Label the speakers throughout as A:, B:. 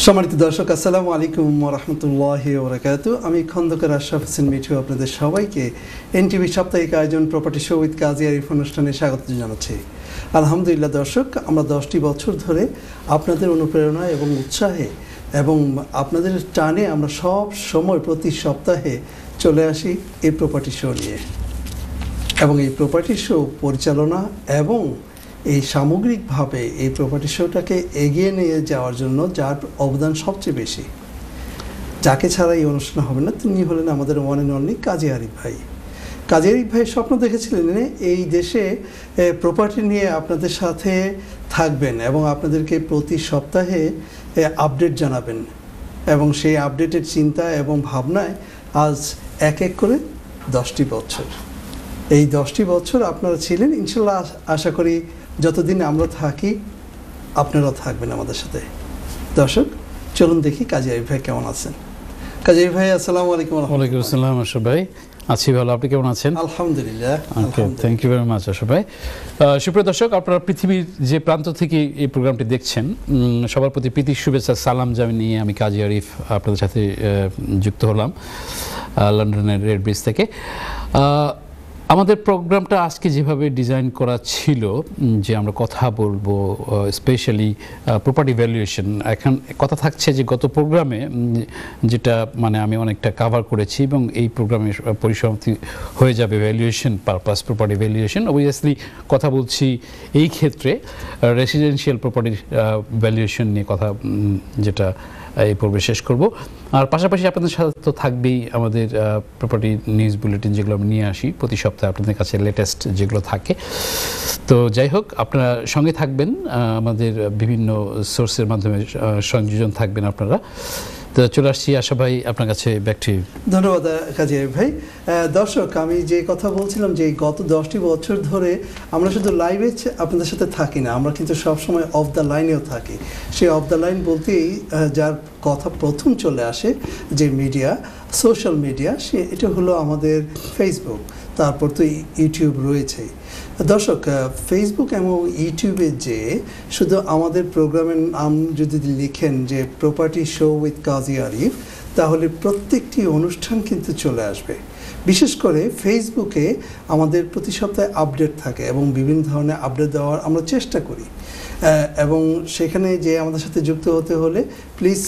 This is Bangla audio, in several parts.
A: সম্মানিত দর্শক, আসসালামু আলাইকুম রহমতুল্লাহ ওবরাকাতু আমি খন্দকার আশরাফ হোসেন মিঠু, আপনাদের সবাইকে এনটিভি সাপ্তাহিক আয়োজন property show with Kazi Arif অনুষ্ঠানে স্বাগত জানাচ্ছি। আলহামদুলিল্লাহ দর্শক, আমরা দশটি বছর ধরে আপনাদের অনুপ্রেরণা এবং উৎসাহে এবং আপনাদের টানে আমরা সব সময় প্রতি সপ্তাহে চলে আসি এই প্রপার্টি শো নিয়ে। এবং এই প্রপার্টি শো পরিচালনা এবং এই সামগ্রিকভাবে এই প্রপার্টি শোটাকে এগিয়ে নিয়ে যাওয়ার জন্য যার অবদান সবচেয়ে বেশি। যাকে ছাড়া এই অনুষ্ঠান হবে না, তিনি হলেন আমাদের one and only Kazi Arif ভাই। কাজী আরিফ ভাই স্বপ্ন দেখেছিলেন এই দেশে প্রপার্টি নিয়ে আপনাদের সাথে থাকবেন এবং আপনাদেরকে প্রতি সপ্তাহে আপডেট জানাবেন। এবং সেই আপডেটের চিন্তা এবং ভাবনায় আজ এক এক করে দশটি বছর। এই দশটি বছর আপনারা ছিলেন, ইনশাল্লাহ আশা করি যতদিন আমরা থাকি আপনারাও থাকবেন আমাদের সাথে। দর্শক চলুন দেখি কাজী আরিফ ভাই কেমন আছেন? কাজী আরিফ ভাই আসসালামু আলাইকুম
B: ওয়ালাইকুম আসসালাম আশরাফ ভাই। আছি ভালো আপনি কেমন আছেন?
A: আলহামদুলিল্লাহ
B: okay thank you very much Ashraf ভাই। সুপ্রিয় দর্শক আপনারা পৃথিবীর যে প্রান্ত থেকে এই প্রোগ্রামটি দেখছেন সবার প্রতি প্রীতি শুভেচ্ছা সালাম জামি নিয়ে আমি কাজী আরিফ আপনাদের সাথে যুক্ত হলাম লন্ডনের রেড ব্রিজ থেকে। আমাদের প্রোগ্রামটা আজকে যেভাবে ডিজাইন করা ছিল যে আমরা কথা বলব স্পেশালি প্রপার্টি ভ্যালুয়েশন এখন কথা থাকছে যে গত প্রোগ্রামে যেটা মানে আমি অনেকটা কাভার করেছি এবং এই প্রোগ্রামের পরিসমাপ্তি হয়ে যাবে valuation purpose property valuation obviously কথা বলছি এই ক্ষেত্রে রেসিডেন্সিয়াল প্রপার্টির ভ্যালুয়েশন নিয়ে কথা যেটা এই পর্বে শেষ করব। আর পাশাপাশি আপনাদের সাথে তো থাকবেই আমাদের প্রপার্টি নিউজ বুলেটিন যেগুলো আমি নিয়ে আসি প্রতি সপ্তাহে আপনাদের কাছে লেটেস্ট যেগুলো থাকে। তো যাই হোক, আপনারা সঙ্গে থাকবেন আমাদের বিভিন্ন সোর্সের মাধ্যমে সংযোজন থাকবেন আপনারা। তো চলে আসছি আশা ভাই, আপনার কাছে ব্যাক টু
A: ধন্যবাদ কাজী ভাই। দর্শক, আমি যে কথা বলছিলাম যে গত দশটি বছর ধরে আমরা শুধু লাইভে আপনাদের সাথে থাকি না, আমরা কিন্তু সবসময় অফ দ্য লাইনেও থাকি। সেই অফ দ্য লাইন বলতেই যার কথা প্রথম চলে আসে যে মিডিয়া সোশ্যাল মিডিয়া সে এটা হলো আমাদের ফেসবুক তারপর তো ইউটিউব রয়েছেই। দর্শক ফেসবুক এবং ইউটিউবে যে শুধু আমাদের প্রোগ্রামের নাম যদি লিখেন যে property show with Kazi Arif তাহলে প্রত্যেকটি অনুষ্ঠান কিন্তু চলে আসবে। বিশেষ করে ফেসবুকে আমাদের প্রতি সপ্তাহে আপডেট থাকে এবং বিভিন্ন ধরনের আপডেট দেওয়ার আমরা চেষ্টা করি। এবং সেখানে যে আমাদের সাথে যুক্ত হতে হলে please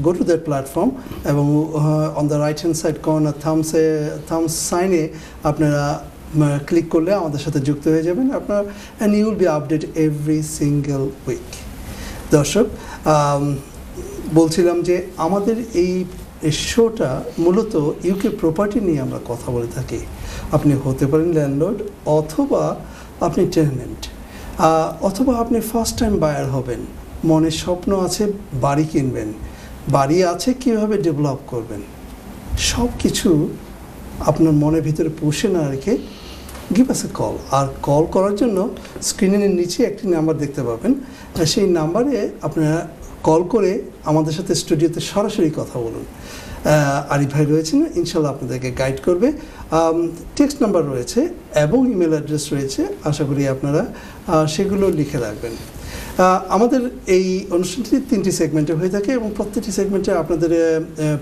A: go to that platform এবং on the right hand side corner থামসে thumbs সাইনে আপনারা ক্লিক করলে আমাদের সাথে যুক্ত হয়ে যাবেন। আপনার and you will be update every single week দর্শক বলছিলাম যে আমাদের এই শোটা মূলত ইউকে প্রপার্টি নিয়ে আমরা কথা বলে থাকি। আপনি হতে পারেন ল্যান্ডলর্ড অথবা আপনি টেনেন্ট অথবা আপনি ফার্স্ট টাইম বায়ার হবেন। মনের স্বপ্ন আছে, বাড়ি কিনবেন। বাড়ি আছে, কীভাবে ডেভেলপ করবেন? সব কিছু আপনার মনের ভিতরে পুষে না রেখে গিভ আস এ কল আর কল করার জন্য স্ক্রিনের নিচে একটি নাম্বার দেখতে পাবেন। সেই নাম্বারে আপনারা কল করে আমাদের সাথে স্টুডিওতে সরাসরি কথা বলুন। আরিফ ভাই রয়েছেন, ইনশাল্লাহ আপনাদেরকে গাইড করবে। টেক্সট নাম্বার রয়েছে এবং ইমেল অ্যাড্রেস রয়েছে। আশা করি আপনারা সেগুলো লিখে রাখবেন। আমাদের এই অনুষ্ঠানটি তিনটি সেগমেন্টে হয়ে থাকে এবং প্রত্যেকটি সেগমেন্টে আপনাদের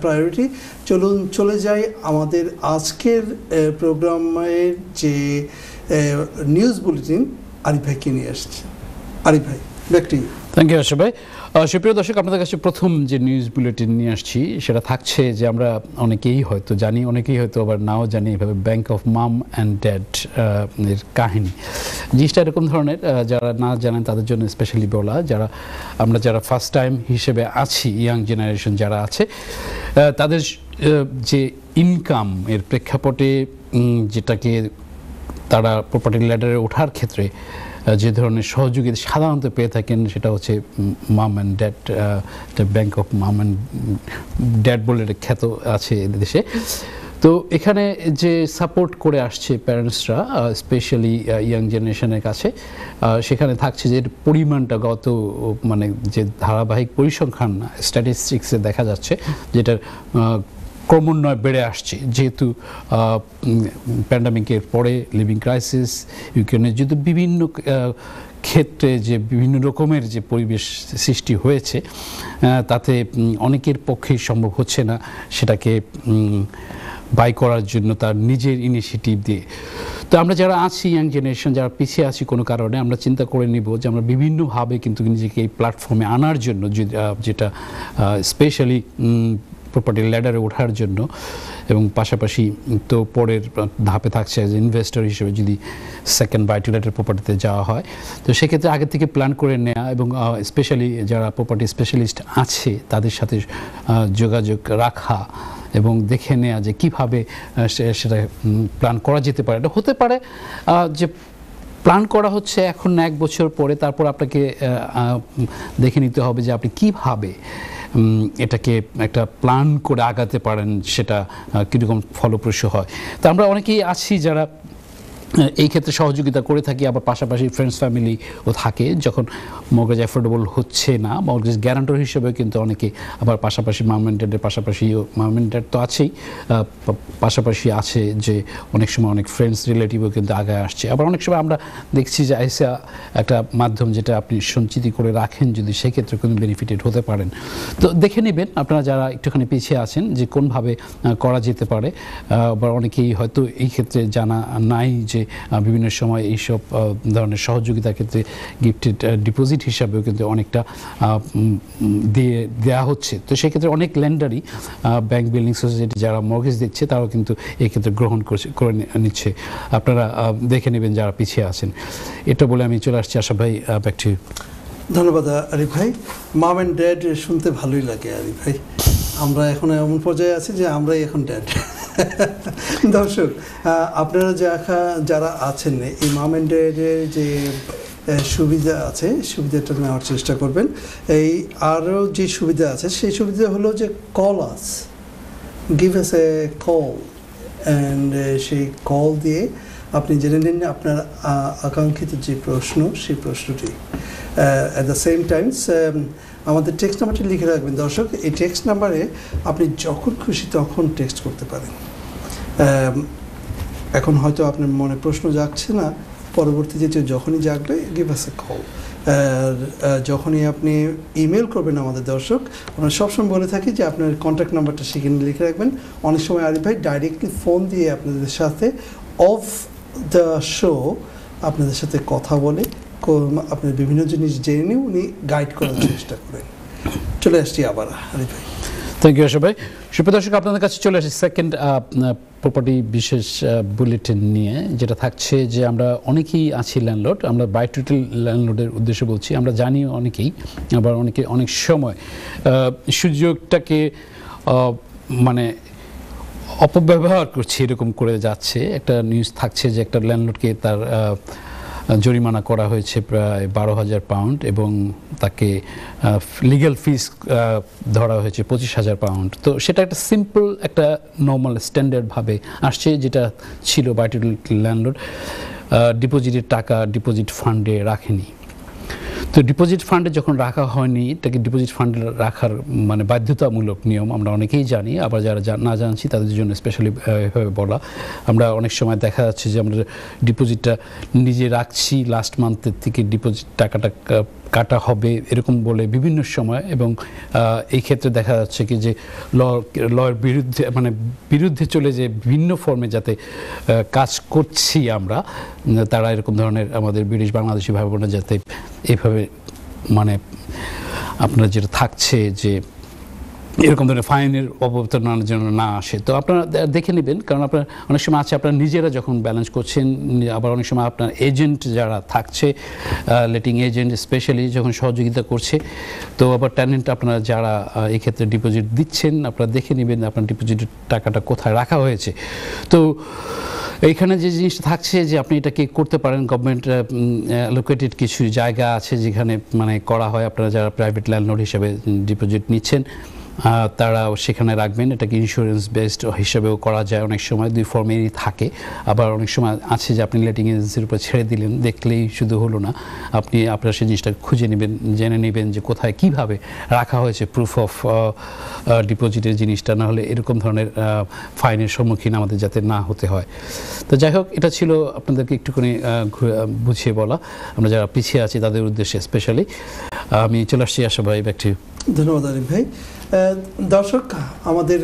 A: প্রায়োরিটি চলুন চলে যাই আমাদের আজকের প্রোগ্রামের যে নিউজ বুলেটিন আরিফ ভাইকে নিয়ে আসছে। আরিফ ভাই back to you
B: thank you Asha ভাই। সুপ্রিয় দর্শক, আপনাদের কাছে প্রথম যে নিউজ বুলেটিন নিয়ে আসছি, সেটা থাকছে যে আমরা অনেকেই হয়তো জানি, অনেকেই হয়তো আবার নাও জানি এভাবে bank of mum and dad এর কাহিনী। জিনিসটা এরকম ধরনের যারা না জানেন তাদের জন্য স্পেশালি বলা, যারা, আমরা যারা ফার্স্ট টাইম হিসেবে আছি ইয়াং জেনারেশন যারা আছে তাদের যে ইনকাম এর প্রেক্ষাপটে যেটাকে তারা প্রপার্টি ল্যাডারে ওঠার ক্ষেত্রে যে ধরনের সহযোগিতা সাধারণত পেয়ে থাকেন, সেটা হচ্ছে mum and dad bank of mum and dad বলে একটা খ্যাত আছে দেশে। তো এখানে যে সাপোর্ট করে আসছে প্যারেন্টসরা স্পেশালি ইয়াং জেনারেশনের কাছে সেখানে থাকছে যে পরিমাণটা গত মানে যে ধারাবাহিক পরিসংখ্যান স্ট্যাটিস্টিক্সে দেখা যাচ্ছে, যেটার ক্রমান্বয়ে বেড়ে আসছে। যেহেতু প্যান্ডামিকের পরে লিভিং ক্রাইসিস ইউক্রেনের যুদ্ধ, বিভিন্ন ক্ষেত্রে যে বিভিন্ন রকমের যে পরিবেশ সৃষ্টি হয়েছে তাতে অনেকের পক্ষেই সম্ভব হচ্ছে না সেটাকে বাই করার জন্য তার নিজের ইনিশিয়েটিভ দিয়ে। তো আমরা যারা আছি ইয়াং জেনারেশন যারা পিছিয়ে আছি কোনো কারণে, আমরা চিন্তা করে নিব যে আমরা বিভিন্নভাবে কিন্তু নিজেকে এই প্ল্যাটফর্মে আনার জন্য যেটা স্পেশালি প্রপার্টি ল্যাডারে ওঠার জন্য এবং পাশাপাশি তো পরের ধাপে থাকছে অ্যাজ ইনভেস্টর হিসেবে যদি সেকেন্ড বাইটুলেটের প্রপার্টিতে যাওয়া হয়। তো সেক্ষেত্রে আগে থেকে প্ল্যান করে নেওয়া এবং স্পেশালি যারা প্রপার্টি স্পেশালিস্ট আছে, তাদের সাথে যোগাযোগ রাখা এবং দেখে নেওয়া যে কীভাবে সেটা প্ল্যান করা যেতে পারে। এটা হতে পারে যে প্ল্যান করা হচ্ছে এখন এক বছর পরে, তারপর আপনাকে দেখে নিতে হবে যে আপনি কীভাবে এটাকে একটা প্ল্যান করে আগাতে পারেন, সেটা কীরকম ফলপ্রসূ হয়। তা আমরা অনেকেই আছি যারা এই ক্ষেত্রে সহযোগিতা করে থাকি, আবার পাশাপাশি ফ্রেন্ডস ফ্যামিলিও থাকে। যখন মর্গেজ অ্যাফোর্ডেবল হচ্ছে না মর্গেজ গ্যারান্টর হিসেবে কিন্তু অনেকে আবার পাশাপাশি মার্মেন্টেডের পাশাপাশি মার্মেন্টেড তো আছেই। পাশাপাশি আছে যে অনেক সময় অনেক ফ্রেন্ডস রিলেটিভও কিন্তু আগে আসছে। আবার অনেক সময় আমরা দেখছি যে আইসা একটা মাধ্যম যেটা আপনি সঞ্চিতি করে রাখেন, যদি সেক্ষেত্রে কোনো বেনিফিটেড হতে পারেন। তো দেখে নেবেন আপনারা যারা একটুখানি পিছিয়ে আছেন যে কোনভাবে করা যেতে পারে। আবার অনেকেই হয়তো এই ক্ষেত্রে জানা নাই যে বিভিন্ন সময় এইসব ধরনের সহযোগিতার ক্ষেত্রে গিফটেড ডিপোজিট হিসাবেও কিন্তু অনেকটা দিয়ে দেওয়া হচ্ছে। তো সেক্ষেত্রে অনেক ল্যান্ডারই ব্যাংক বিল্ডিং সোসাইটি যারা মর্গেজ দিচ্ছে, তারাও কিন্তু এই ক্ষেত্রে গ্রহণ করে নিচ্ছে। আপনারা দেখে নেবেন যারা পিছিয়ে আছেন। এটা বলে আমি চলে আসছি আশা ভাই ব্যাক টু
A: ধন্যবাদ আরিফ ভাই। মাম অ্যান্ড ড্যাড শুনতে ভালোই লাগে, আরিফ ভাই। আমরা এখন এমন পর্যায়ে আছি যে আমরাই এখন ড্যাড দর্শক আপনারা যারা যারা আছেন এই মাম অ্যান্ড ড্যাডের যে সুবিধা আছে, সুবিধাটা নেওয়ার চেষ্টা করবেন। এই আরও যে সুবিধা আছে, সেই সুবিধা হলো যে call us give us a call and সেই কল দিয়ে আপনি জেনে নিন আপনার আকাঙ্ক্ষিত যে প্রশ্ন, সেই প্রশ্নটি। অ্যাট দ্য সেম টাইমস আমাদের টেক্সট নাম্বারটি লিখে রাখবেন। দর্শক, এই টেক্সট নাম্বারে আপনি যখন খুশি তখন টেক্সট করতে পারেন। এখন হয়তো আপনার মনে প্রশ্ন জাগছে না। পরবর্তীতে যখনই জাগবে গিভ আস এ কল আর যখনই আপনি ইমেল করবেন আমাদের দর্শক, আমরা সবসময় বলে থাকি যে আপনার কন্ট্যাক্ট নাম্বারটা সেখানে লিখে রাখবেন। অনেক সময় আরিফ ভাই ডাইরেক্টলি ফোন দিয়ে আপনাদের সাথে অফ দ্য শো আপনাদের সাথে কথা বলে আপনার বিভিন্ন জিনিস জেনে উনি গাইড করার চেষ্টা করেন। চলে আসছি আবার ভাই।
B: থ্যাংক ইউ আশা ভাই। সুপ্রিয় দর্শক, আপনাদের কাছে চলে আসি সেকেন্ড প্রপার্টি বিশেষ বুলেটিন নিয়ে, যেটা থাকছে যে আমরা অনেকেই আছি ল্যান্ডলর্ড আমরা বাই টোটাল ল্যান্ডলর্ডের উদ্দেশ্যে বলছি, আমরা জানি অনেকেই, আবার অনেকে অনেক সময় সুযোগটাকে মানে অপব্যবহার করছে, এরকম করে যাচ্ছে। একটা নিউজ থাকছে যে একটা ল্যান্ডলর্ডকে তার জরিমানা করা হয়েছে প্রায় বারো হাজার পাউন্ড এবং তাকে লিগ্যাল ফিস ধরা হয়েছে পঁচিশ হাজার পাউন্ড। তো সেটা একটা সিম্পল একটা নর্মাল স্ট্যান্ডার্ডভাবে আসছে যেটা ছিল বাইটেল ল্যান্ডলোড ডিপোজিটের টাকা ডিপোজিট ফান্ডে রাখেনি। তো ডিপোজিট ফান্ডে যখন রাখা হয়নি, তাকে ডিপোজিট ফান্ডে রাখার মানে বাধ্যতামূলক নিয়ম আমরা অনেকেই জানি, আবার যারা না জানছি তাদের জন্য স্পেশালি এভাবে বলা। আমরা অনেক সময় দেখা যাচ্ছে যে আমরা ডিপোজিটটা নিজে রাখছি লাস্ট মান্থের থেকে ডিপোজিট টাকাটা কাটা হবে এরকম বলে বিভিন্ন সময় এবং এই ক্ষেত্রে দেখা যাচ্ছে কি যে ল, লয়ের বিরুদ্ধে মানে বিরুদ্ধে চলে যে ভিন্ন ফর্মে যাতে কাজ করছি আমরা, তারা এরকম ধরনের আমাদের ব্রিটিশ বাংলাদেশি ভাই যাতে এভাবে মানে আপনার যেটা থাকছে যে এরকম ধরনের ফাইনের অবতারণার জন্য না আসে। তো আপনারা দেখে নেবেন, কারণ আপনার অনেক সময় আছে আপনারা নিজেরা যখন ব্যালেন্স করছেন আবার অনেক সময় আপনার এজেন্ট যারা থাকছে লেটিং এজেন্ট স্পেশালি যখন সহযোগিতা করছে, তো আবার ট্যালেন্ট আপনারা যারা এক্ষেত্রে ডিপোজিট দিচ্ছেন, আপনারা দেখে নেবেন আপনার ডিপোজিটের টাকাটা কোথায় রাখা হয়েছে। তো এইখানে যে জিনিসটা থাকছে যে আপনি এটাকে করতে পারেন গভর্নমেন্ট লোকেটেড কিছু জায়গা আছে যেখানে মানে করা হয়, আপনারা যারা প্রাইভেট ল্যান্ডলর্ড হিসেবে ডিপোজিট নিচ্ছেন। তারাও সেখানে রাখবেন। এটাকে ইন্স্যুরেন্স বেসড হিসেবেও করা যায়। অনেক সময় দুই ফর্মেরই থাকে। আবার অনেক সময় আছে যে আপনি লেটিং এজেন্সির উপর ছেড়ে দিলেন, দেখলেই শুধু হলো না। আপনি, আপনার সেই জিনিসটা খুঁজে নেবেন, জেনে নেবেন যে কোথায় কীভাবে রাখা হয়েছে প্রুফ অফ ডিপোজিটের জিনিসটা। না হলে এরকম ধরনের ফাইনের সম্মুখীন আমাদের যাতে না হতে হয়। তো যাই হোক, এটা ছিল আপনাদেরকে একটুখানি বুঝিয়ে বলা। আমরা যারা পিছিয়ে আছি, তাদের উদ্দেশ্যে স্পেশালি আমি চলে আসছি আশা ভাই ব্যাক টু
A: ধন্যবাদ আরিফ ভাই। দর্শক, আমাদের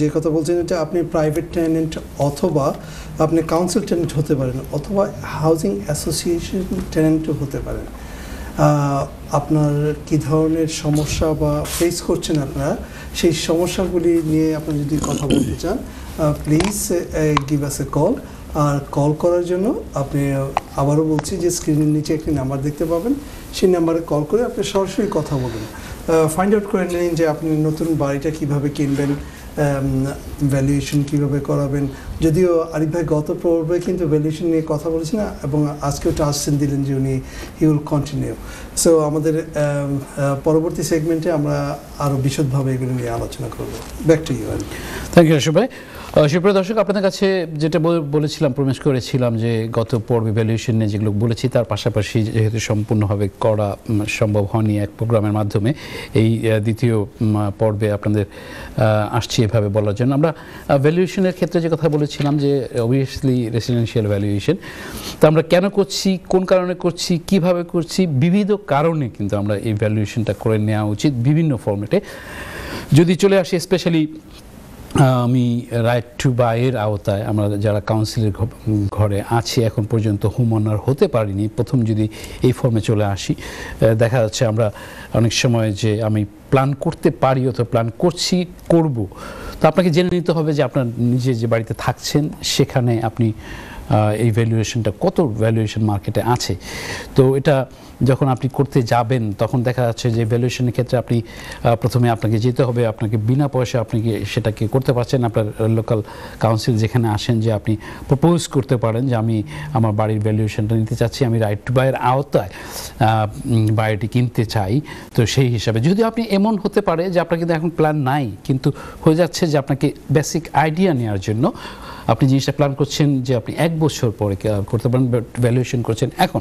A: যে কথা বলছেন এটা আপনি প্রাইভেট টেনেন্ট অথবা আপনি কাউন্সিল টেনেন্ট হতে পারেন অথবা হাউজিং অ্যাসোসিয়েশন টেনেন্টও হতে পারেন। আপনার কি ধরনের সমস্যা বা ফেস করছেন আপনারা, সেই সমস্যাগুলি নিয়ে আপনি যদি কথা বলতে চান please give us a call R call করার জন্য আপনি আবারও বলছি যে স্ক্রিনের নিচে একটি নাম্বার দেখতে পাবেন। সেই নাম্বারে কল করে আপনি সরাসরি কথা বলুন। ফাইন্ড আউট করে নিন যে আপনি নতুন বাড়িটা কীভাবে কিনবেন ভ্যালুয়েশন কীভাবে করাবেন। যদিও আরিফ ভাই গত পর্বে কিন্তু ভ্যালুয়েশন নিয়ে কথা বলেছেন এবং আজকেও টাস্ক দিলেন যে উনি হি উইল কন্টিনিউ সো আমাদের পরবর্তী সেগমেন্টে আমরা আরও বিশদভাবে এগুলো নিয়ে আলোচনা করব। Back to
B: you thank you ভাই। সুপ্রিয় দর্শক, আপনাদের কাছে যেটা বলেছিলাম প্রমেশ করেছিলাম যে গত পর্বে ভ্যালুয়েশন নিয়ে যেগুলো বলেছি, তার পাশাপাশি যেহেতু সম্পূর্ণভাবে করা সম্ভব হয়নি এক প্রোগ্রামের মাধ্যমে, এই দ্বিতীয় পর্বে আপনাদের আসছি এভাবে বলার জন্য। আমরা ভ্যালুয়েশনের ক্ষেত্রে যে কথা বলেছিলাম যে অবভিয়াসলি রেসিডেন্সিয়াল ভ্যালুয়েশন তো আমরা কেন করছি, কোন কারণে করছি, কীভাবে করছি, বিবিধ কারণে কিন্তু আমরা এই ভ্যালুয়েশনটা করে নেওয়া উচিত বিভিন্ন ফর্মেটে যদি চলে আসি স্পেশালি আমি রাইট টু বাইয়ের আওতায় আমরা যারা কাউন্সিলের ঘরে আছি এখন পর্যন্ত হোম অনার হতে পারিনি। প্রথম যদি এই ফর্মে চলে আসি দেখা যাচ্ছে আমরা অনেক সময় যে আমি প্ল্যান করতে পারি অথবা প্ল্যান করছি, করব। তো আপনাকে জেনে নিতে হবে যে আপনার নিজে যে বাড়িতে থাকছেন, সেখানে আপনি এই ভ্যালুয়েশনটা কত ভ্যালুয়েশন মার্কেটে আছে? তো এটা যখন আপনি করতে যাবেন, তখন দেখা যাচ্ছে যে ভ্যালুয়েশনের ক্ষেত্রে আপনি প্রথমে আপনাকে যেতে হবে, আপনাকে বিনা পয়সা আপনি কি সেটাকে করতে পারছেন। আপনার লোকাল কাউন্সিল যেখানে আসেন যে আপনি প্রপোজ করতে পারেন যে আমি আমার বাড়ির ভ্যালুয়েশনটা নিতে চাচ্ছি, আমি রাইট টু বাইয়ের আওতায় বাড়িটি কিনতে চাই। তো সেই হিসাবে যদি আপনি এমন হতে পারে যে আপনার কিন্তু এখন প্ল্যান নাই, কিন্তু হয়ে যাচ্ছে যে আপনাকে বেসিক আইডিয়া নেওয়ার জন্য আপনি জিনিসটা প্ল্যান করছেন যে আপনি এক বছর পরে করতে পারেন ভ্যালুয়েশন করছেন এখন।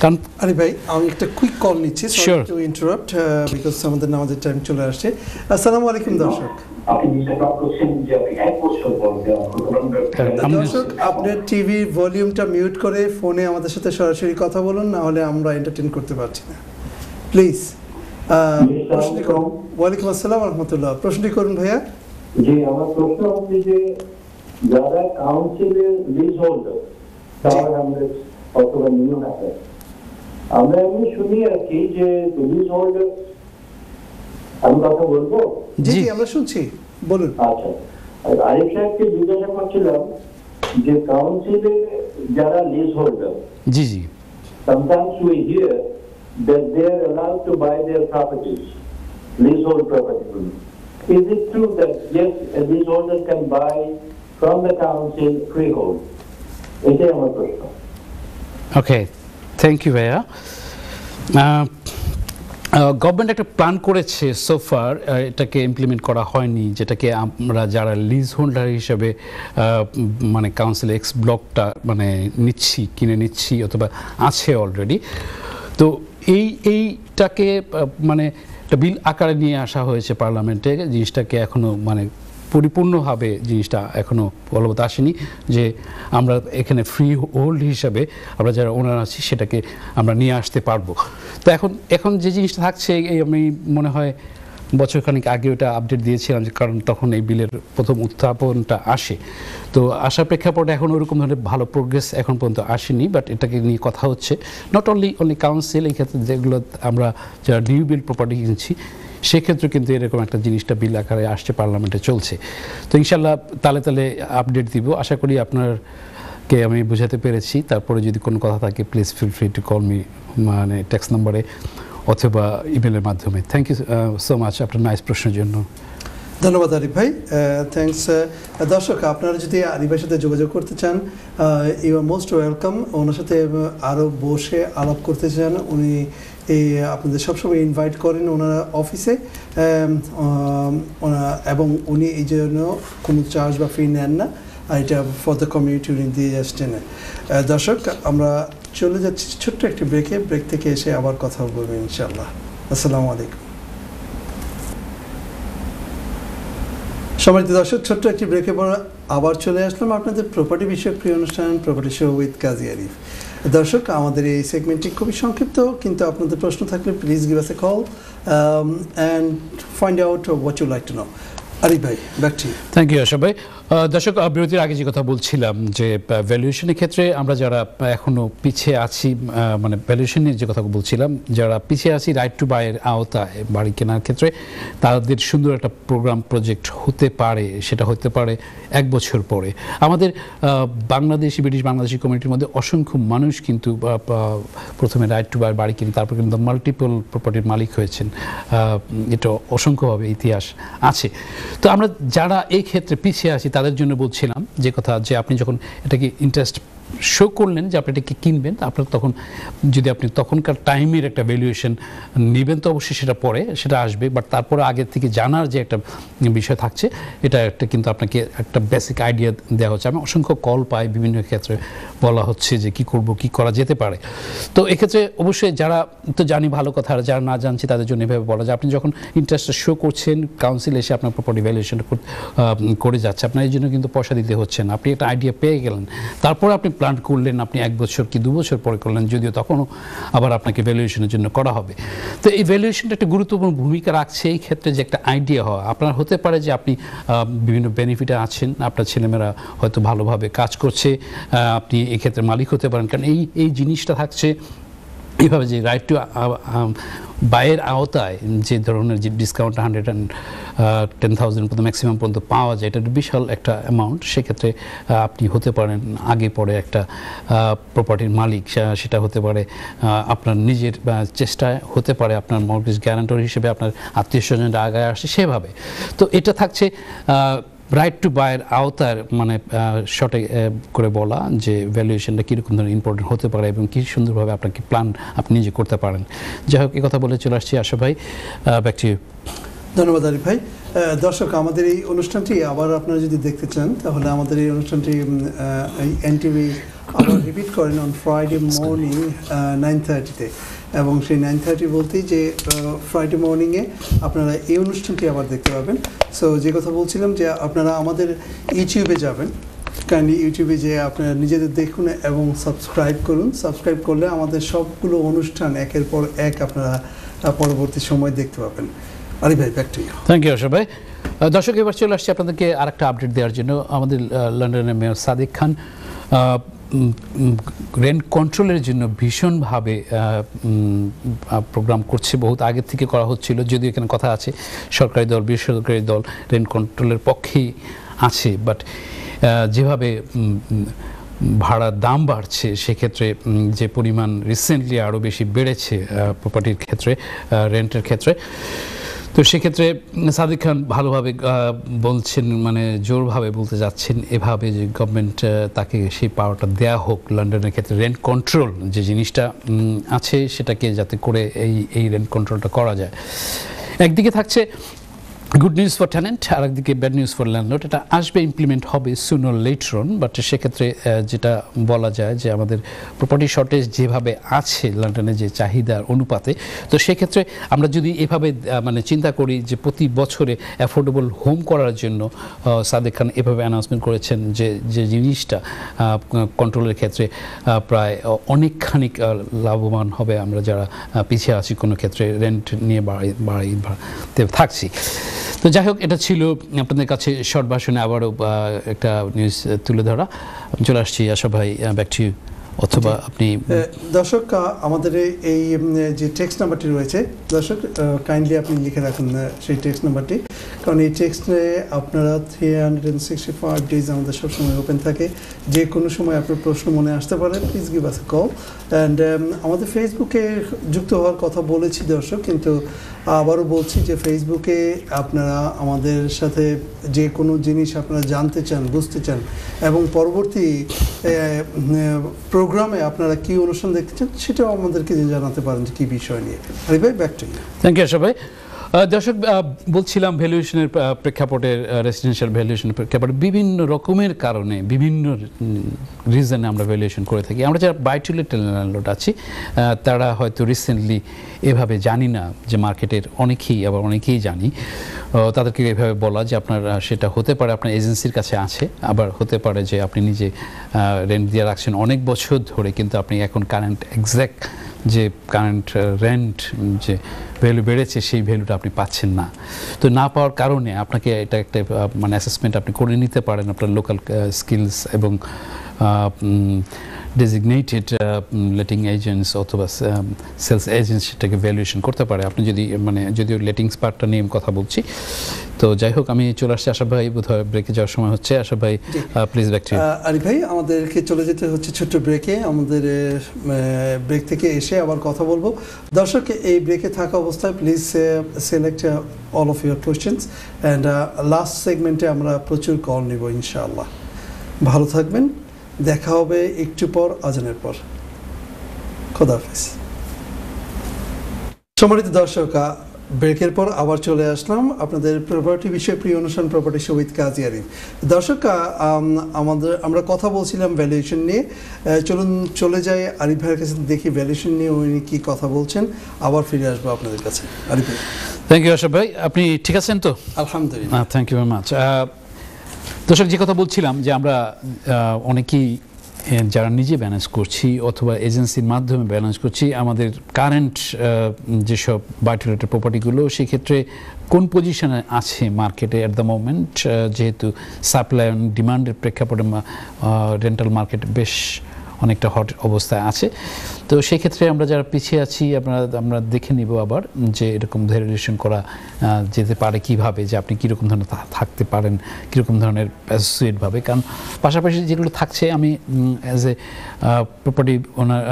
B: কারণ
A: আরে ভাই আমি একটা কুইক কল নিচ্ছি
B: Sure.
A: টু ইন্টারাপ্ট বিকজ আমাদের নামাজের টাইম চলে আসছে। আসসালামু আলাইকুম দর্শক।
C: আপনি জিনিসটা প্রাপ্ত করছেন যে আপনি এক বছর পর দেওয়া
B: Correct. আমি-
A: দর্শক আপনার টিভির ভলিউমটা মিউট করে ফোনে আমাদের সাথে সরাসরি কথা বলুন না হলে আমরা এন্টারটেইন করতে পারছি না। প্লিজ প্রশ্নটি করুন। ওয়ালাইকুম আসসালাম রহমতুল্লাহ। প্রশ্নটি করুন ভাইয়া।
C: যে আমার প্রশ্ন হচ্ছে যে যারা কাউন্সিলের লিজ হোল্ডার তাহলে আমাদের অথবা নিয়ম আছে আমরা এমনি শুনি আর কি যে লিজ হোল্ডার আমি কথা বলবো
A: জি
B: জি।
A: জি আমরা শুনছি বলুন
C: আচ্ছা আর আরিফ সাহেবকে জিজ্ঞাসা করছিলাম যে কাউন্সিলে যারা লিজ হোল্ডার
B: জি জি
C: Sometimes we hear that they are allowed to buy their properties, leasehold properties. Is it true that yes, a leaseholder can buy from the council freehold? এটাই আমার প্রশ্ন
B: ওকে থ্যাংক ইউ ভাইয়া গভর্নমেন্ট একটা প্ল্যান করেছে সোফার এটাকে ইমপ্লিমেন্ট করা হয়নি যেটাকে আমরা যারা লিজ হোল্ডার হিসাবে মানে কাউন্সিল এক্স ব্লকটা মানে নিচ্ছি কিনে নিচ্ছি অথবা আছে অলরেডি তো এই এইটাকে আহ, মানে একটা বিল আকারে নিয়ে আসা হয়েছে পার্লামেন্টে জিনিসটাকে এখনও মানে পরিপূর্ণভাবে জিনিসটা এখনও বলবৎ আসেনি, যে আমরা এখানে ফ্রি হোল্ড হিসাবে আমরা যারা ওনার আছি সেটাকে আমরা নিয়ে আসতে পারব। তো এখন এখন যে জিনিসটা থাকছে, এই আমি মনে হয় বছরখানিক আগে ওটা আপডেট দিয়েছিলাম, যে কারণ তখন এই বিলের প্রথম উত্থাপনটা আসে। তো আসার প্রেক্ষাপটে এখন ওরকম ধরনের ভালো প্রোগ্রেস এখন পর্যন্ত আসেনি বাট এটাকে নিয়ে কথা হচ্ছে। নট অনলি অনলি কাউন্সিল এই ক্ষেত্রে যেগুলো আমরা যারা নিউ বিল প্রপার্টি কিনছি সেক্ষেত্রে কিন্তু এরকম একটা জিনিসটা বিল আকারে আসছে, পার্লামেন্টে চলছে। তো ইনশাল্লাহ তালে তালে আপডেট দিব। আশা করি আপনার কে আমি বোঝাতে পেরেছি। তারপরে যদি কোনো কথা থাকে please feel free to call me মানে টেক্সট নম্বরে অথবা ইমেলের মাধ্যমে। থ্যাংক ইউ সো মাচ আপনার নাইস প্রশ্নের জন্য।
A: ধন্যবাদ আরিফ ভাই। থ্যাংকস দর্শক আপনারা যদি আরিফ ভাইয়ের সাথে যোগাযোগ করতে চান ইউ আর মোস্ট ওয়েলকাম ওনার সাথে আরও বসে আলাপ করতে চান উনি এই আপনাদের সবসময় ইনভাইট করেন ওনার অফিসে এবং উনি এই জন্য কোনো চার্জ বা ফি নেন না আর এটা ফর দ্য কমিউনিটি উনি দিয়ে আহ, দর্শক আমরা চলে যাচ্ছি ছোট্ট একটি ব্রেকে ব্রেক থেকে এসে আবার কথা বলব ইনশাল্লাহ আসসালামু আলাইকুম। সম্মানিত দর্শক, ছোট্ট একটি ব্রেকে পর আবার চলে আসলাম আপনাদের প্রপার্টি বিষয়ক প্রিয় অনুষ্ঠান property show with Kazi Arif. দর্শক, আমাদের এই সেগমেন্টটি খুবই সংক্ষিপ্ত, কিন্তু আপনাদের প্রশ্ন থাকলে please give us a call and find out what you like to know Arif ভাই back to
B: thank you Asha ভাই। দর্শক বিরতির আগে যে কথা বলছিলাম যে ভ্যালুয়েশনের ক্ষেত্রে আমরা যারা এখনও পিছিয়ে আছি মানে ভ্যালুয়েশনের যে কথা বলছিলাম, যারা পিছিয়ে আছি রাইট টু বাইয়ের আওতায় বাড়ি কেনার ক্ষেত্রে, তাদের সুন্দর একটা প্রোগ্রাম প্রজেক্ট হতে পারে, সেটা হতে পারে এক বছর পরে। আমাদের বাংলাদেশি, ব্রিটিশ বাংলাদেশি কমিউনিটির মধ্যে অসংখ্য মানুষ কিন্তু প্রথমে রাইট টু বাই বাড়ি কিনে, তারপর কিন্তু মাল্টিপল প্রপার্টির মালিক হয়েছেন। এটা অসংখ্যভাবে ইতিহাস আছে। তো আমরা যারা এই ক্ষেত্রে পিছিয়ে আছি, তাদের জন্য বলছিলাম যে কথা যে আপনি যখন এটাকে ইন্টারেস্ট শো করলেন যে আপনি এটাকে কিনবেন আপনার তখন, যদি আপনি তখনকার টাইমের একটা ভ্যালুয়েশন নেবেন, তো অবশ্যই সেটা পরে সেটা আসবে। বাট তারপরে আগের থেকে জানার যে একটা বিষয় থাকছে, এটা একটা কিন্তু আপনাকে একটা বেসিক আইডিয়া দেওয়া হচ্ছে। আমি অসংখ্য কল পাই, বিভিন্ন ক্ষেত্রে বলা হচ্ছে যে কি করব, কি করা যেতে পারে। তো এক্ষেত্রে অবশ্যই যারা তো জানি ভালো কথা, আর যারা না জানছি তাদের জন্য এভাবে বলা যায়। আপনি যখন ইন্টারেস্টটা শো করছেন কাউন্সিল এসে আপনার প্রপার্টি ভ্যালুয়েশন করে যাচ্ছে, আপনার এই জন্য কিন্তু পয়সা দিতে হচ্ছে না। আপনি একটা আইডিয়া পেয়ে গেলেন। তারপর আপনি প্ল্যান করলেন, আপনি এক বছর কি দু বছর পরে করলেন, যদিও তখনও আবার আপনাকে ভ্যালুয়েশনের জন্য করা হবে। তো এই ভ্যালুয়েশনটা একটা গুরুত্বপূর্ণ ভূমিকা রাখছে, এই ক্ষেত্রে যে একটা আইডিয়া হওয়া। আপনার হতে পারে যে আপনি বিভিন্ন বেনিফিটে আছেন, আপনার ছেলেমেয়েরা হয়তো ভালোভাবে কাজ করছে আপনি এক্ষেত্রে মালিক হতে পারেন। কারণ এই এই জিনিসটা থাকছে এইভাবে যে রাইট টু বাইয়ের আওতায় যে ধরনের যে discount hundred and ten thousand পর্যন্ত ম্যাক্সিমাম পর্যন্ত পাওয়া যায় এটা বিশাল একটা অ্যামাউন্ট সেক্ষেত্রে আপনি হতে পারেন আগে পরে একটা প্রপার্টির মালিক। সেটা হতে পারে আপনার নিজের চেষ্টায় হতে পারে আপনার মর্গেজ গ্যারান্টর হিসেবে আপনার আত্মীয় স্বজনরা আগে আসে সেভাবে। তো এটা থাকছে রাইট টু বায়ের আওতার মানে শর্টে করে বলা যে ভ্যালুয়েশনটা কীরকম ধরনের ইম্পর্টেন্ট হতে পারে এবং কী সুন্দরভাবে আপনাকে প্ল্যান আপনি নিজে করতে পারেন। যাই হোক কথা বলে চলে আসছি আশা ভাই। ব্যাক টু
A: ধন্যবাদ আরিফ ভাই। দর্শক, আমাদের এই অনুষ্ঠানটি আবার আপনারা যদি দেখতে চান, তাহলে আমাদের এই অনুষ্ঠানটি এনটিভি আবার রিপিট করেন অন ফ্রাইডে মর্নিং নাইন থার্টিতে এবং সেই নাইন থার্টি বলতেই যে ফ্রাইডে মর্নিংয়ে আপনারা এই অনুষ্ঠানটি আবার দেখতে পাবেন। সো যে কথা বলছিলাম যে, আপনারা আমাদের ইউটিউবে যাবেন। কাইন্ডলি ইউটিউবে যে আপনারা নিজেদের দেখুন এবং সাবস্ক্রাইব করুন। সাবস্ক্রাইব করলে আমাদের সবগুলো অনুষ্ঠান একের পর এক আপনারা পরবর্তী সময় দেখতে পাবেন। আরে ভাই back to
B: you thank you ভাই। দর্শক, এবার চলে আসছি আপনাদেরকে আরেকটা আপডেট দেওয়ার জন্য। আমাদের লন্ডনের মেয়র সাদিক খান রেন্ট কন্ট্রোলের জন্য ভীষণভাবে প্রোগ্রাম করছে। বহুত আগে থেকে করা হচ্ছিল, যদিও এখানে কথা আছে, সরকারি দল, বেসরকারি দল রেন্ট কন্ট্রোলের পক্ষেই আছে। বাট যেভাবে ভাড়ার দাম বাড়ছে, সেক্ষেত্রে যে পরিমাণ রিসেন্টলি আরও বেশি বেড়েছে প্রপার্টির ক্ষেত্রে রেন্টের ক্ষেত্রে তো সেক্ষেত্রে সাদিক খান ভালোভাবে বলছেন মানে জোরভাবে বলতে যাচ্ছেন এভাবে যে গভর্নমেন্ট তাকে সেই পাওয়ারটা দেয়া হোক, লন্ডনের ক্ষেত্রে রেন্ট কন্ট্রোল যে জিনিসটা আছে সেটাকে যাতে করে এই এই রেন্ট কন্ট্রোলটা করা যায়। একদিকে থাকছে গুড নিউজ ফর ট্যালেন্ট আর একদিকে ব্যাড নিউজ ফর ল্যান্ডলর্ড এটা আসবে ইমপ্লিমেন্ট হবে সুনো লেটরন বাট সেক্ষেত্রে যেটা বলা যায় যে আমাদের প্রপার্টি শর্টেজ যেভাবে আছে লন্ডনে যে চাহিদার অনুপাতে, তো সেক্ষেত্রে আমরা যদি এভাবে মানে চিন্তা করি যে প্রতি বছরে অ্যাফোর্ডেবল হোম করার জন্য সাদেক খান এভাবে অ্যানাউন্সমেন্ট করেছেন যে যে জিনিসটা কন্ট্রোলের ক্ষেত্রে প্রায় অনেকখানি লাভবান হবে আমরা যারা পিছিয়ে আছি কোনো ক্ষেত্রে রেন্ট নিয়ে বাড়ি বাড়ি ভাড়াতে থাকছি। তো যাই হোক এটা ছিল আপনাদের কাছে শর্ট ভাষণে আবারও একটা নিউজ তুলে ধরা। আমি চলে আসছি আশা ভাই ব্যাক টু অথবা আপনি
A: দর্শক আমাদের এই- এই যে টেক্সট নাম্বারটি রয়েছে দর্শক কাইন্ডলি আপনি লিখে রাখুন সেই টেক্সট নাম্বারটি কারণ এই টেক্সটে আপনারা three hundred and sixty five days আমাদের সবসময় ওপেন থাকে। যে কোনো সময় আপনার প্রশ্ন মনে আসতে পারে please give us call and আমাদের ফেসবুকে যুক্ত হওয়ার কথা বলেছি দর্শক, কিন্তু আবারও বলছি যে ফেসবুকে আপনারা আমাদের সাথে যে কোনো জিনিস আপনারা জানতে চান, বুঝতে চান, এবং পরবর্তী প্রোগ্রামে আপনারা কি অনুষ্ঠান দেখতে চান, সেটাও আমাদেরকে জানাতে পারেন যে কী বিষয় নিয়ে। আরে ভাই ব্যাক টু
B: থ্যাংক ইউ সবাই দর্শক বলছিলাম ভ্যালুয়েশনের প্রেক্ষাপটে রেসিডেন্সিয়াল ভ্যালুয়েশনের প্রেক্ষাপটে বিভিন্ন রকমের কারণে, বিভিন্ন রিজনে আমরা ভ্যালুয়েশন করে থাকি। আমরা যারা বাইটুলেট ল্যান্ডলোড আছি তারা হয়তো রিসেন্টলি এভাবে জানি না যে মার্কেটের অনেকেই, আবার অনেকেই জানি। তাদেরকে এভাবে বলা যে আপনার সেটা হতে পারে, আপনার এজেন্সির কাছে আছে, আবার হতে পারে যে আপনি নিজে রেন্ট দিয়ে রাখছেন অনেক বছর ধরে, কিন্তু আপনি এখন কারেন্ট এক্স্যাক্ট যে কারেন্ট রেন্ট যে ভ্যালু বেড়েছে, সেই ভ্যালুটা আপনি পাচ্ছেন না। তো না পাওয়ার কারণে আপনাকে এটা একটা মানে অ্যাসেসমেন্ট আপনি করে নিতে পারেন আপনার লোকাল স্কিলস এবং ডেজিগনেটেড লেটিং এজেন্টস অথবা সেলস এজেন্টস সেটাকে ভ্যালুয়েশন করতে পারে। আপনি যদি মানে যদিও লেটিংস পার্টটা নিয়ে কথা বলছি তো যাই হোক আমি চলে আসছি আশা ভাই বোধহয় ব্রেকে যাওয়ার সময় হচ্ছে। আশা ভাই প্লিজ ব্যাক টু
A: আরি ভাই আমাদেরকে চলে যেতে হচ্ছে ছোট্ট ব্রেকে আমাদের ব্রেক থেকে এসে আবার কথা বলব। দর্শক এই ব্রেকে থাকা অবস্থায় please select all of your questions and last সেগমেন্টে আমরা প্রচুর কল নেব ইনশাআল্লাহ। ভালো থাকবেন। দেখা হবে একটু পর আজানের পর। খোদাফিজ সম্মানিত দর্শক ব্রেকের পর আবার চলে আসলাম আপনাদের প্রপার্টি বিষয়ে প্রিয় অনুষ্ঠান প্রপার্টি শহীদ কাজী আরিফ। দর্শক আমাদের আমরা কথা বলছিলাম ভ্যালুয়েশন নিয়ে। চলুন চলে যাই আরিফ ভাইয়ের কাছে দেখি ভ্যালুয়েশন নিয়ে উনি কি কথা বলছেন। আবার ফিরে আসব আপনাদের কাছে। আরিফ ভাই।
B: থ্যাংক ইউ আশা ভাই। আপনি ঠিক আছেন তো?
A: আলহামদুলিল্লাহ।
B: থ্যাংক ইউ ভেরি মাচ দর্শক, যে কথা বলছিলাম যে আমরা অনেকেই যারা নিজে ব্যালেন্স করছি অথবা এজেন্সির মাধ্যমে ব্যালেন্স করছি, আমাদের কারেন্ট যেসব বায়োটিলেটের প্রপার্টিগুলো সেক্ষেত্রে কোন পজিশনে আছে মার্কেটে অ্যাট দ্য মোমেন্ট যেহেতু সাপ্লাই ডিমান্ডের প্রেক্ষাপটে রেন্টাল মার্কেট বেশ অনেকটা হট অবস্থায় আছে। তো সেই ক্ষেত্রে আমরা যারা পিছিয়ে আছি, আমরা আমরা দেখে নিব আবার যে এরকম ভ্যালিডেশন করা যেতে পারে কীভাবে, যে আপনি কীরকম ধরনের থাকতে পারেন, কীরকম ধরনের অ্যাসোসিয়েটভাবে কারণ পাশাপাশি যেগুলো থাকছে, আমি অ্যাজ এ প্রপার্টি ওনার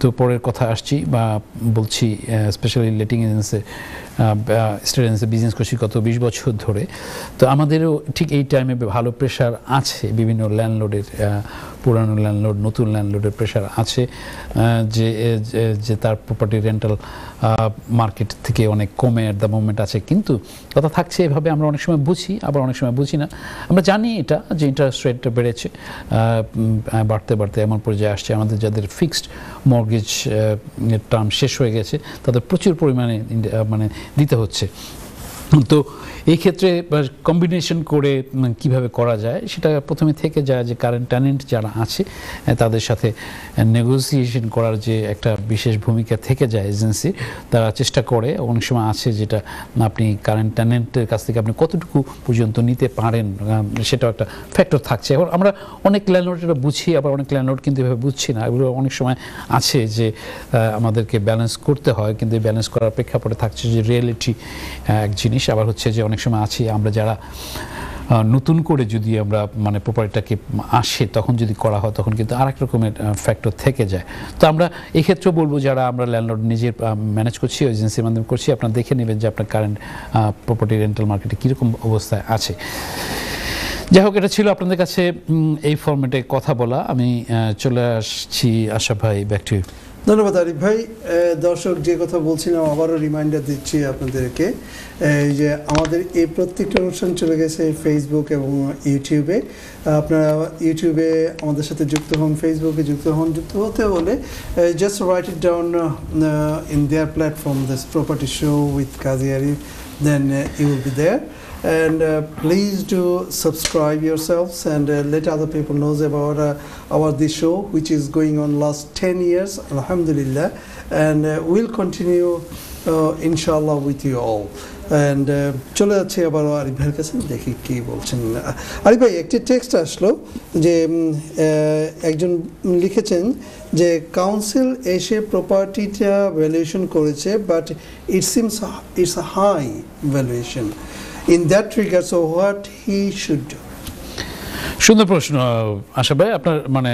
B: তো পরের কথা আসছি বা বলছি স্পেশালি লেটিং এজেন্সে স্টুডেন্টসে বিজনেস করছি গত বিশ বছর ধরে। তো আমাদেরও ঠিক এই টাইমে ভালো প্রেশার আছে, বিভিন্ন ল্যান্ডলোডের পুরানো ল্যান্ডলোড নতুন ল্যান্ডলোডের প্রেশার আছে যে যে- তার প্রপার্টি রেন্টাল মার্কেট থেকে অনেক কমে অ্যাট দ্য মোমেন্ট আছে। কিন্তু কথা থাকছে এভাবে আমরা অনেক সময় বুঝি, আবার অনেক সময় বুঝি না। আমরা জানি এটা, যে ইন্টারেস্ট রেটটা বেড়েছে বাড়তে বাড়তে এমন পর্যায়ে আসছে। আমাদের যাদের ফিক্সড মর্গেজ টার্ম শেষ হয়ে গেছে, তাদের প্রচুর পরিমাণে মানে দিতে হচ্ছে। তো এই ক্ষেত্রে কম্বিনেশন করে কীভাবে করা যায়, সেটা প্রথমে থেকে যায় যে কারেন্ট ট্যালেন্ট যারা আছে তাদের সাথে নেগোসিয়েশন করার যে একটা বিশেষ ভূমিকা থেকে যায় এজেন্সি তারা চেষ্টা করে। অনেক সময় আছে যেটা আপনি কারেন্ট ট্যালেন্টের কাছ থেকে আপনি কতটুকু পর্যন্ত নিতে পারেন সেটাও একটা ফ্যাক্টর থাকছে। এখন আমরা অনেক ল্যান্ডলোড এটা বুঝি, আবার অনেক ল্যান্ডলোড কিন্তু এভাবে বুঝছি না। এগুলো অনেক সময় আছে যে আমাদেরকে ব্যালেন্স করতে হয়, কিন্তু ব্যালেন্স করার প্রেক্ষাপটে থাকছে যে রিয়েলিটি এক জিনিস। আবার হচ্ছে যে অনেক সময় আছি, আমরা যারা নতুন করে যদি আমরা মানে প্রপার্টিটাকে আসে, তখন যদি করা হয়, তখন কিন্তু আরেক রকমের ফ্যাক্টর থেকে যায়। তো আমরা এই ক্ষেত্রে বলব যারা আমরা ল্যান্ডলর্ড নিজের ম্যানেজ করছি এজেন্সির মাধ্যমে করছি, আপনারা দেখে নেবেন যে আপনার কারেন্ট প্রপার্টি রেন্টাল মার্কেটে কীরকম অবস্থায় আছে। যাই হোক, এটা ছিল আপনাদের কাছে এই ফর্মেটে কথা বলা। আমি চলে আসছি। আশা ভাই ব্যাক টু
A: ধন্যবাদ আরিফ ভাই। দর্শক যে কথা বলছিলাম, আবারও রিমাইন্ডার দিচ্ছি আপনাদেরকে। এই যে আমাদের এই প্রত্যেকটা অনুষ্ঠান চলে গেছে ফেসবুক এবং ইউটিউবে আপনারা ইউটিউবে আমাদের সাথে যুক্ত হন ফেসবুকে যুক্ত হন যুক্ত হতে হলে just write it down in their platform this property show with Kazi Arif then you will be there and uh, please do subscribe yourselves and uh, let other people knows about uh, our this show which is going on last 10 years alhamdulillah and uh, we'll continue uh, inshallah with you all And uh, চলে যাচ্ছে আবার আরিফ ভাইয়ের কাছে দেখি কি বলছেন। আরিফ ভাই একটি টেক্সট আসলো যে একজন লিখেছেন যে কাউন্সিল এসে প্রপার্টিটা ভ্যালুয়েশন করেছে but it seems it's high valuation in that regard so what he should do?
B: সুন্দর প্রশ্ন আশা ভাই। আপনার মানে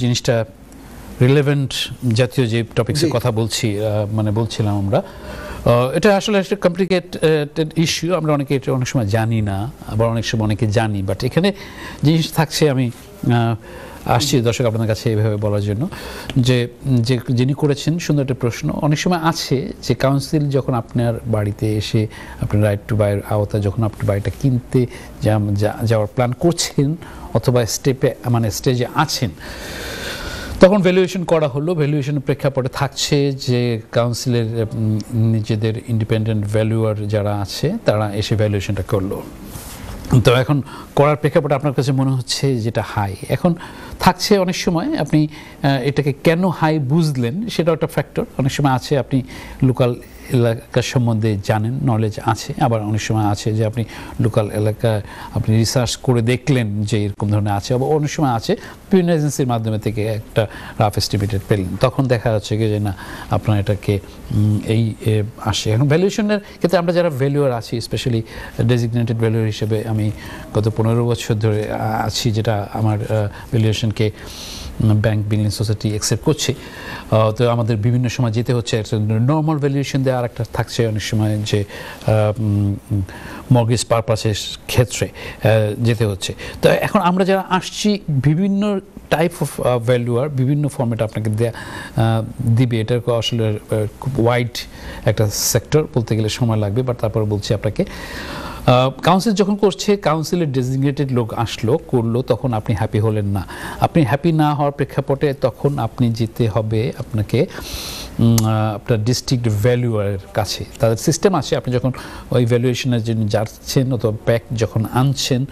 B: জিনিসটা রিলেভেন্ট জাতীয় যে টপিক্সের কথা বলছি মানে বলছিলাম আমরা। এটা আসলে একটা কমপ্লিকেটেড ইস্যু আমরা অনেকে এটা অনেক সময় জানি না, আবার অনেক সময় অনেকে জানি বাট এখানে জিনিস থাকছে আমি আসছি দর্শক আপনাদের কাছে এইভাবে বলার জন্য, যে যে যিনি করেছেন সুন্দর একটা প্রশ্ন। অনেক সময় আছে যে কাউন্সিল যখন আপনার বাড়িতে এসে আপনার রাইট টু বাইয়ের আওতা যখন আপনি বাড়িটা কিনতে যাওয়ার প্ল্যান করছেন, অথবা স্টেপে মানে স্টেজে আছেন তখন ভ্যালুয়েশন করা হলো ভ্যালুয়েশনের প্রেক্ষাপটে থাকছে যে কাউন্সিলের নিজেদের ইন্ডিপেন্ডেন্ট ভ্যালুয়ার যারা আছে, তারা এসে ভ্যালুয়েশনটা করল। তো এখন করার প্রেক্ষাপটে আপনার কাছে মনে হচ্ছে যেটা হাই এখন থাকছে অনেক সময় আপনি এটাকে কেন হাই বুঝলেন, সেটাও একটা ফ্যাক্টর অনেক সময় আছে আপনি লোকাল এলাকার সম্বন্ধে জানেন নলেজ আছে। আবার অনেক সময় আছে যে আপনি লোকাল এলাকায় আপনি রিসার্চ করে দেখলেন যে এরকম ধরনের আছে। আবার অনেক সময় আছে, বিভিন্ন এজেন্সির মাধ্যমে থেকে একটা রাফ এস্টিমেটেড পেলেন। তখন দেখা যাচ্ছে কি যে না, আপনার এটাকে এই আসে। এখন ভ্যালুয়েশনের ক্ষেত্রে আমরা যারা ভ্যালুয়ার আছি স্পেশালি ডেজিগনেটেড ভ্যালুয়ার হিসেবে আমি গত পনেরো বছর ধরে আছি, যেটা আমার ভ্যালুয়েশনকে ব্যাংক বিল্ডিং সোসাইটি অ্যাকসেপ্ট করছে। তো আমাদের বিভিন্ন সময় যেতে হচ্ছে নর্মাল ভ্যালুয়েশন দেওয়া আর একটা থাকছে অনেক সময় যে মর্গেজ পারপাসের ক্ষেত্রে যেতে হচ্ছে। তো এখন আমরা যারা আসছি, বিভিন্ন টাইপ অফ ভ্যালুয়ার বিভিন্ন ফর্মেট আপনাকে দেয়া দিবে। এটা আসলে খুব ওয়াইড একটা সেক্টর বলতে গেলে সময় লাগবে বাট তারপর বলছি আপনাকে। কাউন্সিল যখন করছে কাউন্সিলের ডেজিগনেটেড লোক আসলো, করল, তখন আপনি হ্যাপি হলেন না। আপনি হ্যাপি না হওয়ার প্রেক্ষাপটে তখন আপনি যেতে হবে আপনাকে আপনার ডিস্ট্রিক্ট ভ্যালুয়ারের কাছে। তাদের সিস্টেম আছে, আপনি যখন ওই ভ্যালুয়েশনের জন্য যাচ্ছেন অথবা ব্যাক যখন আনছেন,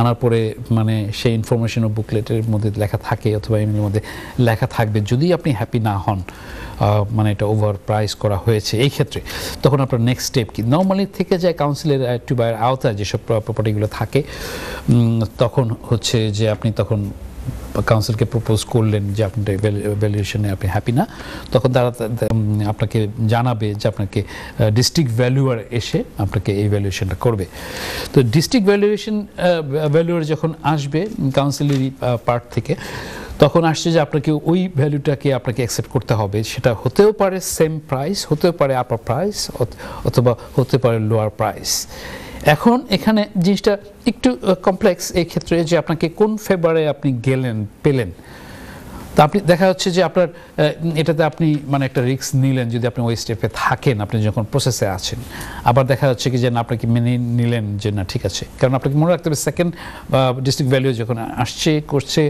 B: আনার পরে মানে সেই ইনফরমেশন ও বুকলেটের মধ্যে লেখা থাকে অথবা এমনির মধ্যে লেখা থাকবে। যদি আপনি হ্যাপি না হন মানে এটা ওভার প্রাইস করা হয়েছে এই ক্ষেত্রে। তখন আপনার নেক্সট স্টেপ কি? নর্মালি থেকে যায় কাউন্সিলের টু বাইয়ের আওতায় যেসব প্রপার্টিগুলো থাকে তখন হচ্ছে যে আপনি তখন কাউন্সিলকে প্রপোজ করলেন যে আপনি ভ্যালুয়েশনে আপনি হ্যাপি না, তখন তারা আপনাকে জানাবে যে আপনাকে ডিস্ট্রিক্ট ভ্যালুয়ার এসে আপনাকে এই ভ্যালুয়েশনটা করবে। তো ডিস্ট্রিক্ট ভ্যালুয়েশন ভ্যালুয়ার যখন আসবে কাউন্সিলেরই পার্ট থেকে তখন আসছে যে আপনাকে ওই ভ্যালুটাকে আপনাকে অ্যাকসেপ্ট করতে হবে। সেটা হতেও পারে সেম প্রাইস হতেও পারে আপার প্রাইস অথবা হতে পারে লোয়ার প্রাইস এখন এখানে জিনিসটা একটু কমপ্লেক্স এই ক্ষেত্রে যে আপনাকে কোন ফেভারে আপনি গেলেন, পেলেন তা আপনি, দেখা হচ্ছে যে আপনার এটাতে আপনি মানে একটা রিস্ক নিলেন যদি আপনি ওই স্টেপে থাকেন, আপনি যখন প্রসেসে আছেন। আবার দেখা যাচ্ছে কি যে না আপনাকে মেনে নিলেন যে না, ঠিক আছে। কারণ আপনাকে মনে রাখতে হবে সেকেন্ড ডিস্ট্রিক্ট ভ্যালু যখন আসছে, করছে,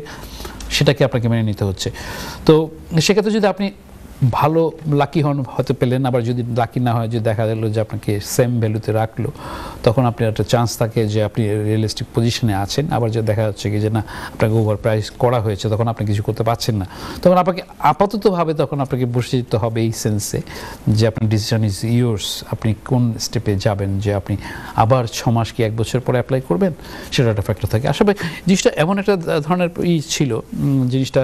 B: সেটাকে আপনাকে মেনে নিতে হচ্ছে। তো সেক্ষেত্রে যদি আপনি ভালো লাকি হন হয়তো পেলেন, আবার যদি লাকি না হয়, যে দেখা গেল যে আপনাকে সেম ভ্যালুতে রাখল, তখন আপনার একটা চান্স থাকে যে আপনি রিয়েলিস্টিক পজিশনে আছেন, আবার যে দেখা যাচ্ছে কি যে না, আপনাকে ওভার প্রাইস করা হয়েছে, তখন আপনি কিছু করতে পারছেন না। তখন আপনাকে আপাততভাবে তখন আপনাকে বসে যেতে হবে এই সেন্সে যে আপনার ডিসিশন ইজ ইয়োর্স আপনি কোন স্টেপে যাবেন, যে আপনি আবার ছ মাস কি এক বছর পরে অ্যাপ্লাই করবেন, সেটা একটা ফ্যাক্টর থাকে। আসলে জিনিসটা এমন একটা ধরনের ই ছিল জিনিসটা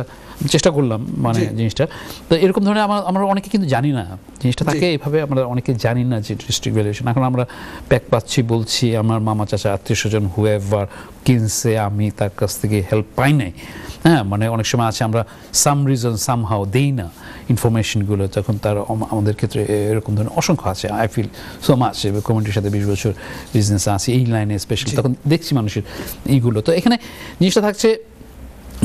B: চেষ্টা করলাম মানে জিনিসটা। তো এরকম ধরনের আমরা আমরা অনেকে কিন্তু জানি না। জিনিসটা। থাকে এইভাবে আমরা অনেকে জানি না যে ডিস্ট্রিক্ট ভ্যালুয়েশন এখন আমরা প্যাক পাচ্ছি বলছি আমার মামা চাচা আত্মীয় স্বজন হুয়েভার কিনছে আমি তার কাছ থেকে হেল্প পাই নাই। হ্যাঁ মানে অনেক সময় আছে আমরা সাম রিজন সাম হাও দেই না ইনফরমেশনগুলো তখন তার আমাদের ক্ষেত্রে এরকম ধরনের অসংখ্য আছে। আই ফিল সো মাচ কমিউনিটির সাথে বিশ বছর বিজনেস আছে এই লাইনে স্পেশালি তখন দেখছি মানুষের এইগুলো। তো এখানে জিনিসটা থাকছে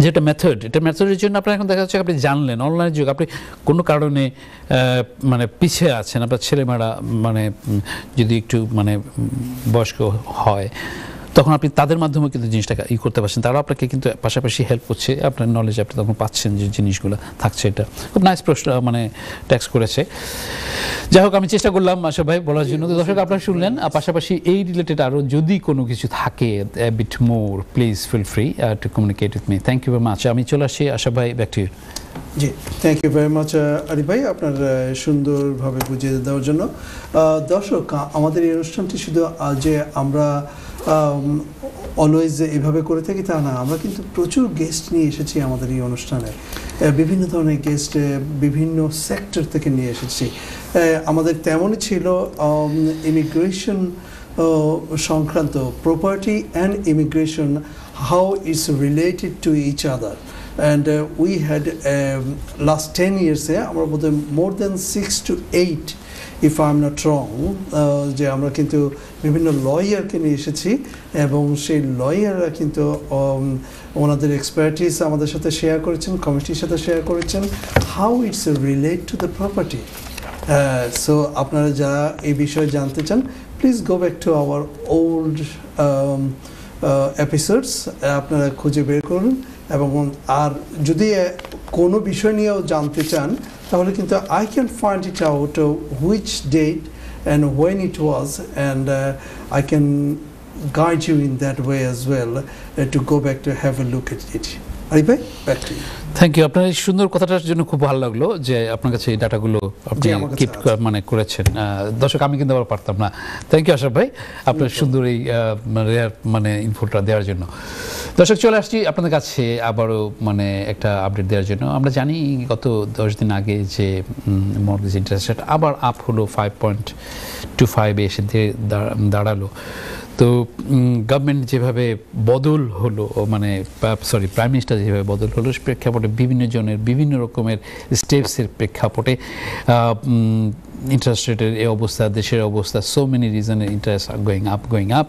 B: যেটা মেথড এটা মেথডের জন্য আপনার এখন দেখা যাচ্ছে আপনি জানলেন অনলাইন যুগ, আপনি কোনো কারণে মানে পিছিয়ে আছেন, আপনার ছেলেমেয়েরা মানে যদি একটু মানে বয়স্ক হয় তখন আপনি তাদের মাধ্যমে কিন্তু জিনিসটাকে ই করতে পারছেন। তারা আপনাকে কিন্তু পাশাপাশি হেল্প করছে। আপনার নলেজ আপনি তখন পাচ্ছেন যে জিনিসগুলো থাকছে এটা। খুব নাইস প্রশ্ন মানে ট্যাক্স করেছে। যাই হোক, আমি চেষ্টা করলাম আশা ভাই, বলার জন্য। দর্শক, আপনারা শুনলেন আর পাশাপাশি এই রিলেটেড আরও যদি কোনো কিছু থাকে bit more please feel free to communicate with me thank you very much আমি চলে আসি আশা ভাই back to
A: G thank you very much Arif ভাই, আপনার সুন্দরভাবে বুঝিয়ে দেওয়ার জন্য। দর্শক আমাদের এই অনুষ্ঠানটি শুধু যে আমরা অলওয়েজ এভাবে করে থাকি তা না। আমরা কিন্তু প্রচুর গেস্ট নিয়ে এসেছি আমাদের এই অনুষ্ঠানে। বিভিন্ন ধরনের গেস্ট বিভিন্ন সেক্টর থেকে নিয়ে এসেছি। আমাদের তেমনই ছিল ইমিগ্রেশন সংক্রান্ত property and immigration how it's related to each other and we had last ten ইয়ার্সে আমরা বোধহয় more than six to eight if I am not wrong যে আমরা কিন্তু বিভিন্ন লয়ারকে নিয়ে এসেছি এবং সেই লয়াররা কিন্তু ওনাদের এক্সপার্টিস আমাদের সাথে শেয়ার করেছেন কমিটির সাথে শেয়ার করেছেন how it's relate to the property so আপনারা যারা এই বিষয়ে জানতে চান please go back to our old episodes আপনারা খুঁজে বের করুন এবং, আর যদি কোনো বিষয় নিয়েও জানতে চান তাহলে কিন্তু I can find it out which date and when it was and I can guide you in that way as well uh, to go back to have a look at it. Arif bhai, back to
B: thank you আপনার এই সুন্দর কথাটার জন্য খুব ভালো লাগল যে আপনার কাছে এই ডাটাগুলো আপনি কিপ মানে করেছেন। দর্শক আমি কিন্তু আবার পারতাম না। থ্যাংক ইউ আশরাফ ভাই আপনার সুন্দর এই মানে রেয়ার মানে ইনফোটা দেওয়ার জন্য। দর্শক, চলে আসছি আপনাদের কাছে আবারও মানে একটা আপডেট দেওয়ার জন্য। আমরা জানি গত দশ দিন আগে যে মর্গেজ ইন্টারেস্ট রেট আবার আপ হলো ফাইভ পয়েন্ট টু ফাইভে এসে দাঁড়াল। তো গভর্নমেন্ট যেভাবে বদল হলো মানে সরি প্রাইম মিনিস্টার যেভাবে বদল হলো প্রেক্ষাপটে বিভিন্ন জনের বিভিন্ন রকমের স্টেপসের প্রেক্ষাপটে ইন্টারেস্ট রেটের এই অবস্থা, দেশের অবস্থা so many রিজনের interest going up going up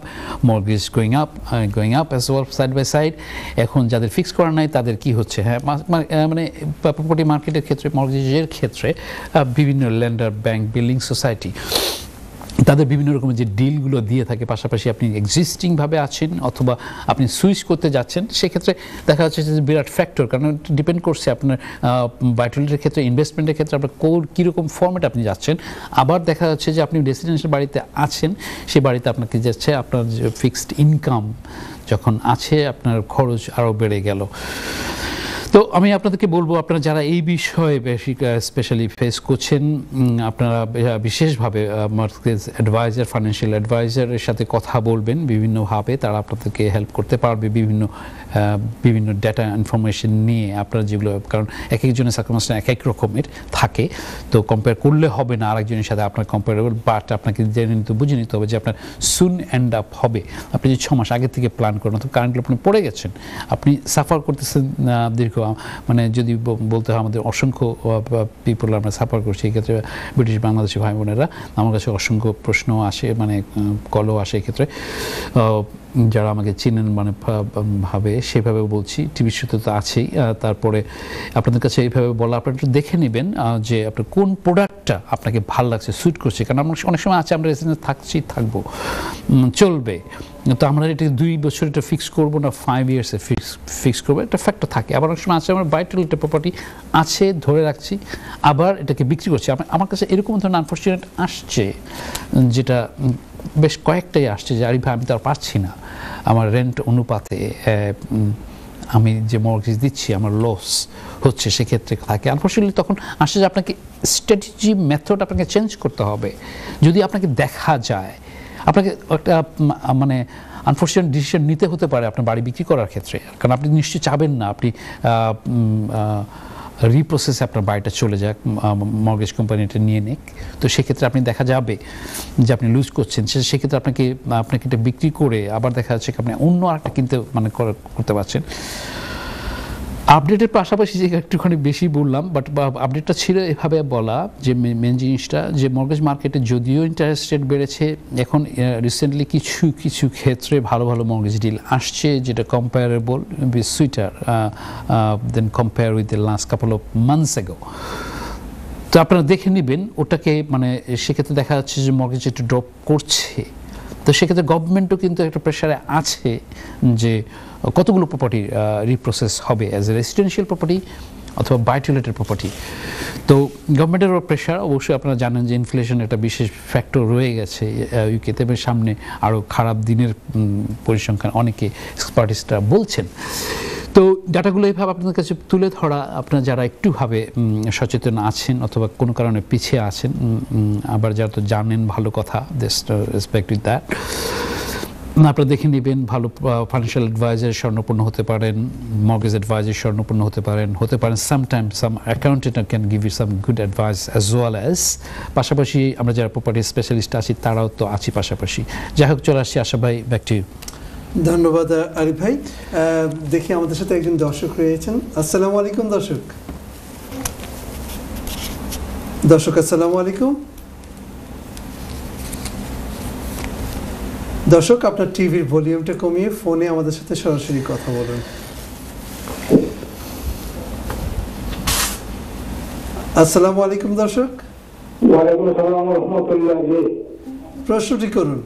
B: mortgage going up going up as well side by side এখন যাদের ফিক্স করা নাই, তাদের কি হচ্ছে? হ্যাঁ মানে প্রপার্টি মার্কেটের ক্ষেত্রে মর্গেজের ক্ষেত্রে বিভিন্ন ল্যান্ডার ব্যাংক বিল্ডিং সোসাইটি তাদের বিভিন্ন রকমের যে ডিলগুলো দিয়ে থাকে, পাশাপাশি আপনি এক্সিস্টিংভাবে আছেন অথবা আপনি সুইচ করতে যাচ্ছেন, সেক্ষেত্রে দেখা যাচ্ছে যে বিরাট ফ্যাক্টর কারণ ডিপেন্ড করছে আপনার বায়োটলিটের ক্ষেত্রে ইনভেস্টমেন্টের ক্ষেত্রে আপনার কোর কীরকম ফর্মেট আপনি যাচ্ছেন। আবার দেখা যাচ্ছে যে আপনি রেসিডেন্সিয়াল বাড়িতে আছেন সেই বাড়িতে আপনাকে যাচ্ছে আপনার যে ফিক্সড ইনকাম যখন আছে, আপনার খরচ আরও বেড়ে গেল। তো আমি আপনাদেরকে বলব, আপনারা যারা এই বিষয়ে বেশি স্পেশালি ফেস করছেন আপনারা বিশেষভাবে মার্কেজ অ্যাডভাইজার ফাইন্যান্সিয়াল অ্যাডভাইজারের সাথে কথা বলবেন বিভিন্নভাবে, তারা আপনাদেরকে হেল্প করতে পারবে বিভিন্ন বিভিন্ন ডেটা ইনফরমেশন নিয়ে আপনারা যেগুলো, কারণ এক একজনের সার্কামস্টেন্স এক এক রকমের থাকে। তো কম্পেয়ার করলে হবে না আরেকজনের সাথে আপনার কম্পেয়ারেবল বাট আপনাকে জেনে নিতে, বুঝে নিতে হবে যে আপনার সুন এন্ড আপ হবে। আপনি যে ছ মাস আগে থেকে প্ল্যান করেন, অথবা কারেন্টলি আপনি পড়ে গেছেন, আপনি সাফার করতেছেন দীর্ঘ মানে যদি বলতে হয় আমাদের অসংখ্য পিপল আমরা সাফার করছি, এই ক্ষেত্রে ব্রিটিশ বাংলাদেশি ভাই বোনেরা আমার কাছে অসংখ্য প্রশ্ন আসে মানে কলও আসে এক্ষেত্রে যারা আমাকে চিনেন মানে ভাবে সেভাবে বলছি, টিভি শোতে তো আছেই। তারপরে আপনাদের কাছে এইভাবে বলা, আপনারা একটু দেখে নেবেন যে আপনার কোন প্রোডাক্টটা আপনাকে ভালো লাগছে স্যুট করছে। কারণ আমরা অনেক সময় আছে, আমরা রেসিডেন্স থাকছি, থাকব। চলবে। তো আমরা এটা দুই বছর এটা ফিক্স করব না ফাইভ ইয়ার্সে ফিক্স ফিক্স করব একটা ফ্যাক্টর থাকে। আবার অনেক সময় আছে, আমার বাইটাল একটা প্রপার্টি আছে, ধরে রাখছি, আবার এটাকে বিক্রি করছি। আমার- কাছে এরকম ধরনের আনফর্চুনেট আসছে, যেটা বেশ কয়েকটাই আসছে যে, আরে ভাই, আমি তো আর পারছি না। আমার রেন্ট অনুপাতে আমি যে মর্গেজ দিচ্ছি, আমার লস হচ্ছে, সেক্ষেত্রে থাকে। আনফর্চুনেটলি তখন আসে যে, আপনাকে স্ট্র্যাটেজি মেথড আপনাকে চেঞ্জ করতে হবে। যদি আপনাকে দেখা যায় আপনাকে একটা মানে আনফর্চুনেট ডিসিশন নিতে হতে পারে আপনার বাড়ি বিক্রি করার ক্ষেত্রে। কারণ আপনি নিশ্চয়ই চাবেন না, আপনি রিপ্রসেসে আপনার বাড়িটা চলে যাক মর্গেজ কোম্পানি এটা নিয়ে নিক। তো সেক্ষেত্রে আপনি দেখা যাবে যে আপনি লুজ করছেন, সে- সেক্ষেত্রে আপনাকে আপনাকে এটা বিক্রি করে আবার দেখা যাচ্ছে আপনি অন্য আরেকটা কিনতে মানে করতে পারছেন। আপডেটের পাশাপাশি যে একটুখানি বেশি বললাম বাট আপডেটটা ছিল এভাবে বলা যে মেন জিনিসটা যে মর্গেজ মার্কেটে যদিও ইন্টারেস্ট রেট বেড়েছে, এখন রিসেন্টলি কিছু কিছু ক্ষেত্রে ভালো ভালো মর্গেজ ডিল আসছে যেটা comparable with sweeter than compare with the last couple of months ago তো আপনারা দেখে নেবেন, ওটাকে মানে সেক্ষেত্রে দেখা যাচ্ছে যে মর্গেজ একটু ড্রপ করছে। তো সেক্ষেত্রে গভর্নমেন্টও কিন্তু একটা প্রেশারে আছে যে কতগুলো প্রপার্টি রিপ্রসেস হবে অ্যাজ এ রেসিডেন্সিয়াল প্রপার্টি অথবা বায়োটিলেটেড প্রপার্টি তো গভর্নমেন্টেরও প্রেশার অবশ্যই আপনারা জানেন যে ইনফ্লেশন একটা বিশেষ ফ্যাক্টর রয়ে গেছে ইউকেতে সামনে আরও খারাপ দিনের পরিসংখ্যান অনেকে এক্সপার্টিস্টরা বলছেন। তো ডাটাগুলো এইভাবে আপনাদের কাছে তুলে ধরা, আপনারা যারা একটুভাবে সচেতন আছেন অথবা কোনো কারণে পিছিয়ে আছেন আবার যারা তো জানেন ভালো কথা রেসপেক্ট উইথ দ্যাট আপনারা দেখে নেবেন, ভালো ফাইন্যান্সিয়াল অ্যাডভাইজার স্বর্ণপূর্ণ হতে পারেন মর্গেজ অ্যাডভাইজার স্বর্ণপূর্ণ হতে পারেন হতে পারেন sometime some accountant can give you some good advice as well as পাশাপাশি আমরা যারা প্রপার্টি স্পেশালিস্ট আছি, তারাও তো আছি পাশাপাশি। যাই হোক, চলে আসছি আশা ভাই ব্যাক টু
A: ধন্যবাদ আরিফ ভাই। দেখি আমাদের সাথে একজন দর্শক রয়েছেন। আসসালামু আলাইকুম, দর্শক। দর্শক, আসসালামু আলাইকুম। দর্শক আপনার টিভির ভলিউমটা কমিয়ে ফোনে আমাদের সাথে সরাসরি কথা বলুন। আসসালামু আলাইকুম দর্শক। প্রশ্নটি করুন।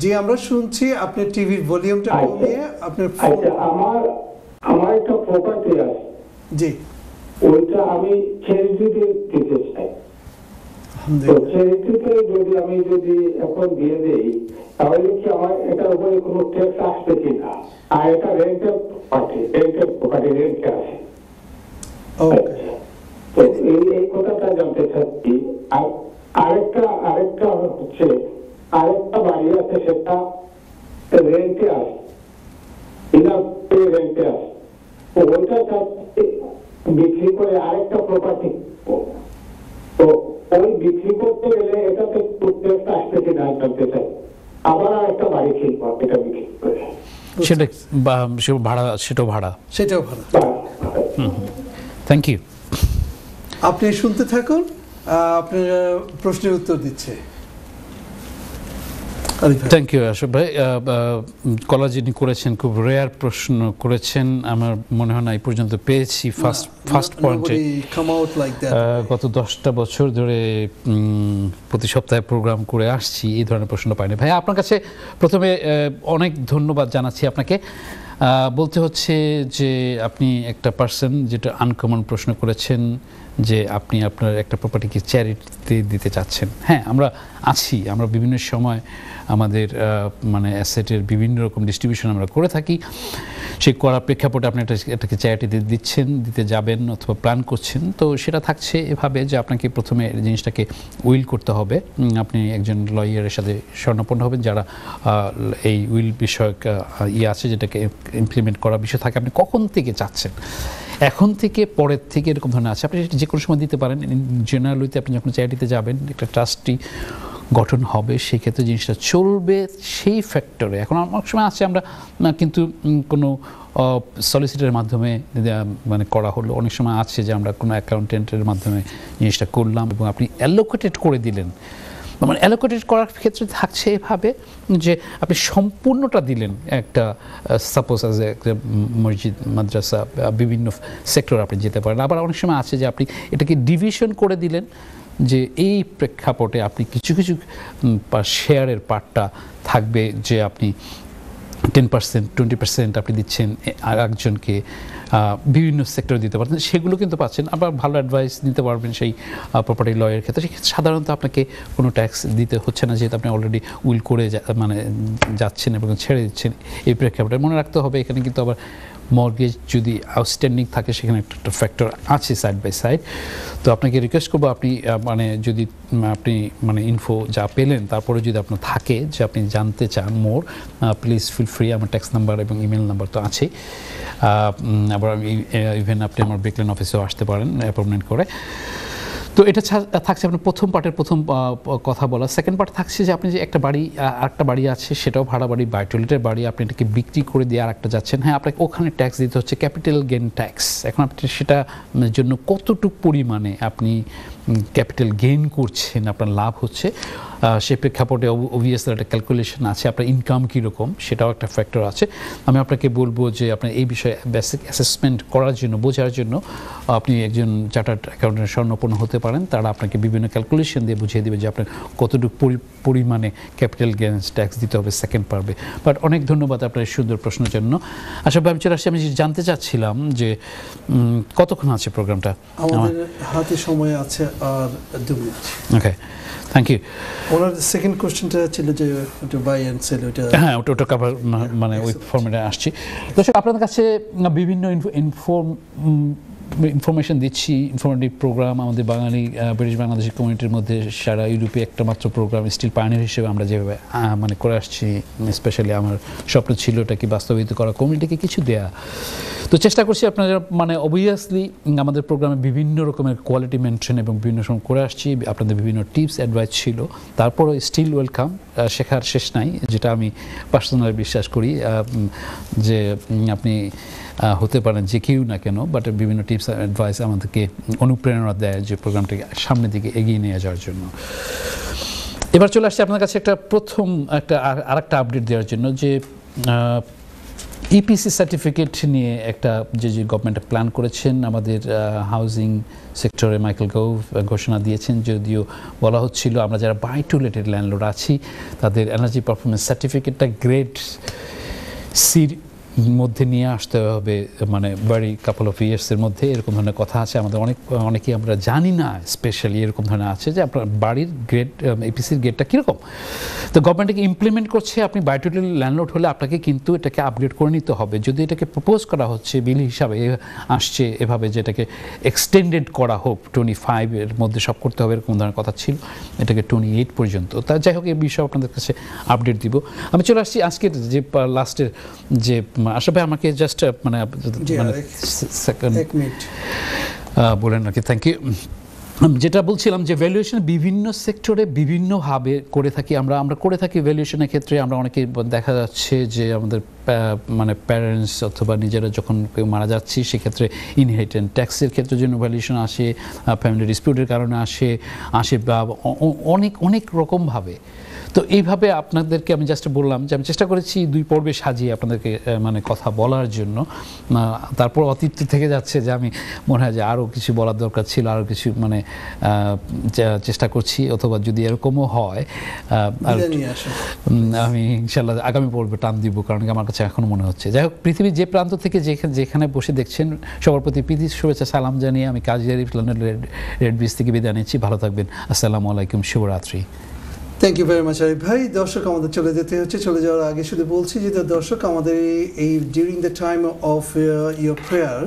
C: জি।
A: আমরা শুনছি আপনি টিভির ভলিউমটা
C: আচ্ছা।
A: কমিয়ে আপনার
C: আচ্ছা আমার আমার একটা প্রপার্টি আছে।
A: জি।
C: ওইটা আমি চ্যারিটিতে দিতে চাই। তো চ্যারিটিতে যদি আমি যদি এখন দিয়ে দেই তাহলে কি আমার এটার উপরে কোনো ট্যাক্স আসবে কিনা আর এটা রেন্টের প্রপার্টি রেন্টের প্রপার্টি রেন্টে আছে। তো এই এই কথাটা জানতে চাচ্ছি। আর আরেকটা আরেকটা হচ্ছে আরেকটা বাড়ি আছে সেটা রেন্টে আছে বিনা রেন্টে আছে তো ওইটা চাচ্ছি করে আরেকটা প্রপার্টি তো ওই বিক্রি করতে গেলে এটাতে ট্যাক্স আসতেছে না জানতে চাই। আবার একটা বাড়ি কিনবো এটা বিক্রি করে।
B: সেটা বা ভাড়া সেটাও ভাড়া। থ্যাংক ইউ
A: আপনি শুনতে থাকুন আহ, আপনার প্রশ্নের উত্তর দিচ্ছে।
B: থ্যাংক ইউ আশোক ভাই। কলা যিনি করেছেন খুব রেয়ার প্রশ্ন করেছেন। আমার মনে হয় না এই পর্যন্ত পেয়েছি। ফার্স্ট ফার্স্ট পয়েন্টে. গত দশটা বছর ধরে প্রতি সপ্তাহে প্রোগ্রাম করে আসছি। এই ধরনের প্রশ্ন পাইনি। ভাই আপনার কাছে প্রথমে অনেক ধন্যবাদ জানাচ্ছি আপনাকে। বলতে হচ্ছে যে আপনি একটা পার্সন যেটা আনকমন প্রশ্ন করেছেন যে আপনি আপনার একটা প্রপার্টিকে চ্যারিটিতে দিতে চাচ্ছেন। হ্যাঁ আমরা আছি। আমরা বিভিন্ন সময় আমাদের মানে অ্যাসেটের বিভিন্ন রকম ডিস্ট্রিবিউশন আমরা করে থাকি। সেই করার প্রেক্ষাপটে আপনি একটা, এটাকে চ্যারিটিতে দিচ্ছেন, দিতে যাবেন অথবা প্ল্যান করছেন। তো সেটা থাকছে এভাবে যে আপনাকে প্রথমে জিনিসটাকে উইল করতে হবে। আপনি একজন লয়ারের সাথে স্বর্ণপন্ন হবেন যারা এই উইল বিষয়ক ইয়ে আছে যেটাকে ইমপ্লিমেন্ট করার বিষয় থাকে। আপনি কখন থেকে চাচ্ছেন? এখন থেকে, পরের থেকে এরকম ধরনের আছে। আপনি যে কোনো সময় দিতে পারেন। জেনারেলিতে আপনি যখন চ্যারিটিতে যাবেন, একটা ট্রাস্টি গঠন হবে, সেক্ষেত্রে জিনিসটা চলবে সেই ফ্যাক্টরে এখন অনেক সময় আছে আমরা কিন্তু কোনো সলিসিটারের মাধ্যমে মানে করা হলো। অনেক সময় আছে যে আমরা কোনো অ্যাকাউন্টেন্টের মাধ্যমে জিনিসটা করলাম এবং আপনি অ্যালোকেটেড করে দিলেন। মানে অ্যালোকেটেড করার ক্ষেত্রে থাকছে এভাবে যে আপনি সম্পূর্ণটা দিলেন একটা সাপোজ আজ একটা মসজিদ, মাদ্রাসা বিভিন্ন সেক্টর আপনি যেতে পারেন। আবার অনেক সময় আছে যে আপনি এটাকে ডিভিশন করে দিলেন যে এই প্রেক্ষাপটে আপনি কিছু কিছু শেয়ারের পার্টটা থাকবে যে আপনি টেন পার্সেন্ট টোয়েন্টি পার্সেন্ট আপনি দিচ্ছেন আর একজনকে বিভিন্ন সেক্টরে দিতে পারছেন সেগুলো কিন্তু পাচ্ছেন। আবার ভালো অ্যাডভাইস দিতে পারবেন সেই প্রপার্টি লয়ের ক্ষেত্রে। সেক্ষেত্রে সাধারণত আপনাকে কোনো ট্যাক্স দিতে হচ্ছে না, যেহেতু আপনি অলরেডি উইল করে মানে যাচ্ছেন এবং ছেড়ে দিচ্ছেন। এই প্রেক্ষাপটে মনে রাখতে হবে, এখানে কিন্তু আবার মর্গেজ যদি আউটস্ট্যান্ডিং থাকে, সেখানে একটা ফ্যাক্টর আছে সাইড বাই সাইড তো আপনাকে রিকোয়েস্ট করব আপনি মানে যদি আপনি মানে ইনফো যা পেলেন, তারপরে যদি আপনার থাকে, যে আপনি জানতে চান মোর প্লিজ ফিল ফ্রি আমার ট্যাক্স নাম্বার এবং ইমেল নাম্বার তো আছেই। আবার ইভেন আপনি আমার বেকলেন অফিসেও আসতে পারেন অ্যাপয়েন্টমেন্ট করে। তো এটা থাকছে আপনার প্রথম পার্টের প্রথম কথা বলা। সেকেন্ড পার্ট থাকছে যে আপনি যে একটা বাড়ি আরেকটা বাড়ি আছে, সেটাও ভাড়া বাড়ি বাই টয়লেটের বাড়ি, আপনি এটাকে বিক্রি করে দিয়ে আর একটা যাচ্ছেন। হ্যাঁ আপনাকে ওখানে ট্যাক্স দিতে হচ্ছে ক্যাপিটাল গেন ট্যাক্স এখন আপনি সেটা জন্য কতটুকু পরিমাণে আপনি ক্যাপিটাল গেইন করছেন, আপনার লাভ হচ্ছে? সে প্রেক্ষাপটে অবভিয়াসলি একটা ক্যালকুলেশন আছে আপনার ইনকাম কীরকম সেটাও একটা ফ্যাক্টর আছে। আমি আপনাকে বলব যে আপনার এই বিষয়ে বেসিক অ্যাসেসমেন্ট করার জন্য বোঝার জন্য আপনি একজন চার্টার্ড অ্যাকাউন্টেন্ট স্বর্ণপন্ন হতে পারেন। তারা আপনাকে বিভিন্ন ক্যালকুলেশন দিয়ে বুঝিয়ে দেবে যে আপনার কতটুকু পরি- পরিমাণে ক্যাপিটাল গেন্স ট্যাক্স দিতে হবে সেকেন্ড পারবে। বাট অনেক ধন্যবাদ আপনার সুন্দর প্রশ্নের জন্য। আসলে আমি চলে আসছি। আমি জানতে চাচ্ছিলাম যে কতক্ষণ আছে প্রোগ্রামটা
A: আমাদের হাতে সময় আছে আর দু মিনিট।
B: ওকে থ্যাংক ইউ
A: ওনার সেকেন্ড কোশ্চেনটা ছিল যে বাই অ্যান্ড সেল ওটা
B: হ্যাঁ ওটা ওটা কাভার মানে ওই ফর্মেটে আসছি। দর্শক আপনাদের কাছে বিভিন্ন ইনফর্ম ইনফরমেশন দিচ্ছি ইনফরমেটিভ প্রোগ্রাম আমাদের বাঙালি ব্রিটিশ বাংলাদেশি কমিউনিটির মধ্যে সারা ইউরোপে একটা মাত্র প্রোগ্রাম স্টিল পায়নিয়ার হিসেবে আমরা যেভাবে মানে করে আসছি স্পেশালি আমার স্বপ্ন ছিল এটাকে বাস্তবায়িত করা কমিউনিটিকে কিছু দেয়া। তো চেষ্টা করছি আপনারা মানে অবভিয়াসলি আমাদের প্রোগ্রামে বিভিন্ন রকমের কোয়ালিটি মেনটেন এবং বিভিন্ন সময় করে আসছি, আপনাদের বিভিন্ন টিপস অ্যাডভাইস ছিল। তারপরও স্টিল ওয়েলকাম শেখার শেষ নাই, যেটা আমি পার্সোনালি বিশ্বাস করি যে আপনি হতে পারেন যে কেউ না কেন বাট বিভিন্ন টিপস অ্যাডভাইস আমাদেরকে অনুপ্রেরণা দেয় যে প্রোগ্রামটাকে সামনের দিকে এগিয়ে নিয়ে যাওয়ার জন্য। এবার চলে আসছে আপনার কাছে একটা প্রথম একটা আর একটা আপডেট দেওয়ার জন্য যে ইপিসি সার্টিফিকেট নিয়ে একটা যে যে গভর্নমেন্ট প্ল্যান করেছেন, আমাদের হাউজিং সেক্টরে মাইকেল গৌভ ঘোষণা দিয়েছেন, যদিও বলা হচ্ছিল আমরা যারা বাইটুলেটেড ল্যান্ডলোড আছি, তাদের এনার্জি পারফরমেন্স সার্টিফিকেটটা গ্রেড সির মধ্যে নিয়ে আসতে হবে মানে বাড়ি কাপল অফ ইয়ার্সের মধ্যে এরকম ধরনের কথা আছে। আমাদের অনেক, অনেকেই আমরা জানি না স্পেশালি এরকম ধরনের আছে যে আপনার বাড়ির গ্রেড এপিসির গ্রেডটা কীরকম। তো গভর্নমেন্টকে ইমপ্লিমেন্ট করছে, আপনি বায়োটোটাল ল্যান্ডলোড হলে আপনাকে কিন্তু এটাকে আপগ্রেড করে নিতে হবে। যদি এটাকে প্রপোজ করা হচ্ছে বিল হিসাবে আসছে, এভাবে যেটাকে এক্সটেন্ডেড করা হোক টোয়েন্টি ফাইভের মধ্যে সব করতে হবে, এরকম ধরনের কথা ছিল, এটাকে টোয়েন্টি এইট পর্যন্ত। তা যাই হোক, এই বিষয়ে আপনাদের কাছে আপডেট দিব। আমি চলে আসছি আজকের যে লাস্টের যে আশা ভাই আমাকে জাস্ট মানে মানে সেকেন্ড বলেন আর কি থ্যাংক ইউ যেটা বলছিলাম যে ভ্যালুয়েশন বিভিন্ন সেক্টরে বিভিন্নভাবে করে থাকি আমরা আমরা করে থাকি ভ্যালুয়েশনের ক্ষেত্রে আমরা অনেকে দেখা যাচ্ছে যে আমাদের মানে প্যারেন্টস অথবা নিজেরা যখন কেউ মারা যাচ্ছি সেক্ষেত্রে ইনহেরিটেন্ট ট্যাক্সের ক্ষেত্রে জন্য ভ্যালুয়েশন আসে ফ্যামিলি ডিসপিউটের কারণে আসে আসে বা অনেক অনেক রকমভাবে। তো এইভাবে আপনাদেরকে আমি জাস্ট বললাম যে আমি চেষ্টা করেছি দুই পর্বে সাজিয়ে আপনাদেরকে মানে কথা বলার জন্য। তারপর অতীত থেকে যাচ্ছে যে আমি মনে হয় যে আরও কিছু বলার দরকার ছিল আরও কিছু মানে চেষ্টা করছি অথবা যদি এরকমও হয় আমি ইনশাল্লাহ আগামী পর্বে টান দিব কারণ কি আমার কাছে এখনও মনে হচ্ছে। যাই হোক পৃথিবীর যে প্রান্ত থেকে যেখানে যেখানে বসে দেখছেন সবার প্রতি প্রীতি শুভেচ্ছা সালাম জানিয়ে আমি Kazi Arif London red Redbridge থেকে বিদায় নিচ্ছি। ভালো থাকবেন। আসসালামু আলাইকুম শুভরাত্রি।
A: Thank you very much Arif ভাই। দর্শক, আমাদের চলে যেতে হচ্ছে। চলে যাওয়ার আগে শুধু বলছি যে দর্শক, আমাদের এই- during the time of your prayer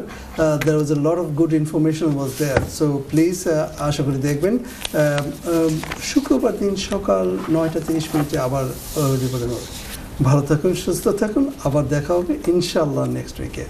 A: there was a lot of good information was there so please আশা করি দেখবেন। শুক্রবার দিন সকাল নয়টা তিরিশ মিনিটে আবার হবে ভালো থাকুন, সুস্থ থাকুন। আবার দেখা হবে ইনশাআল্লাহ নেক্সট উইকে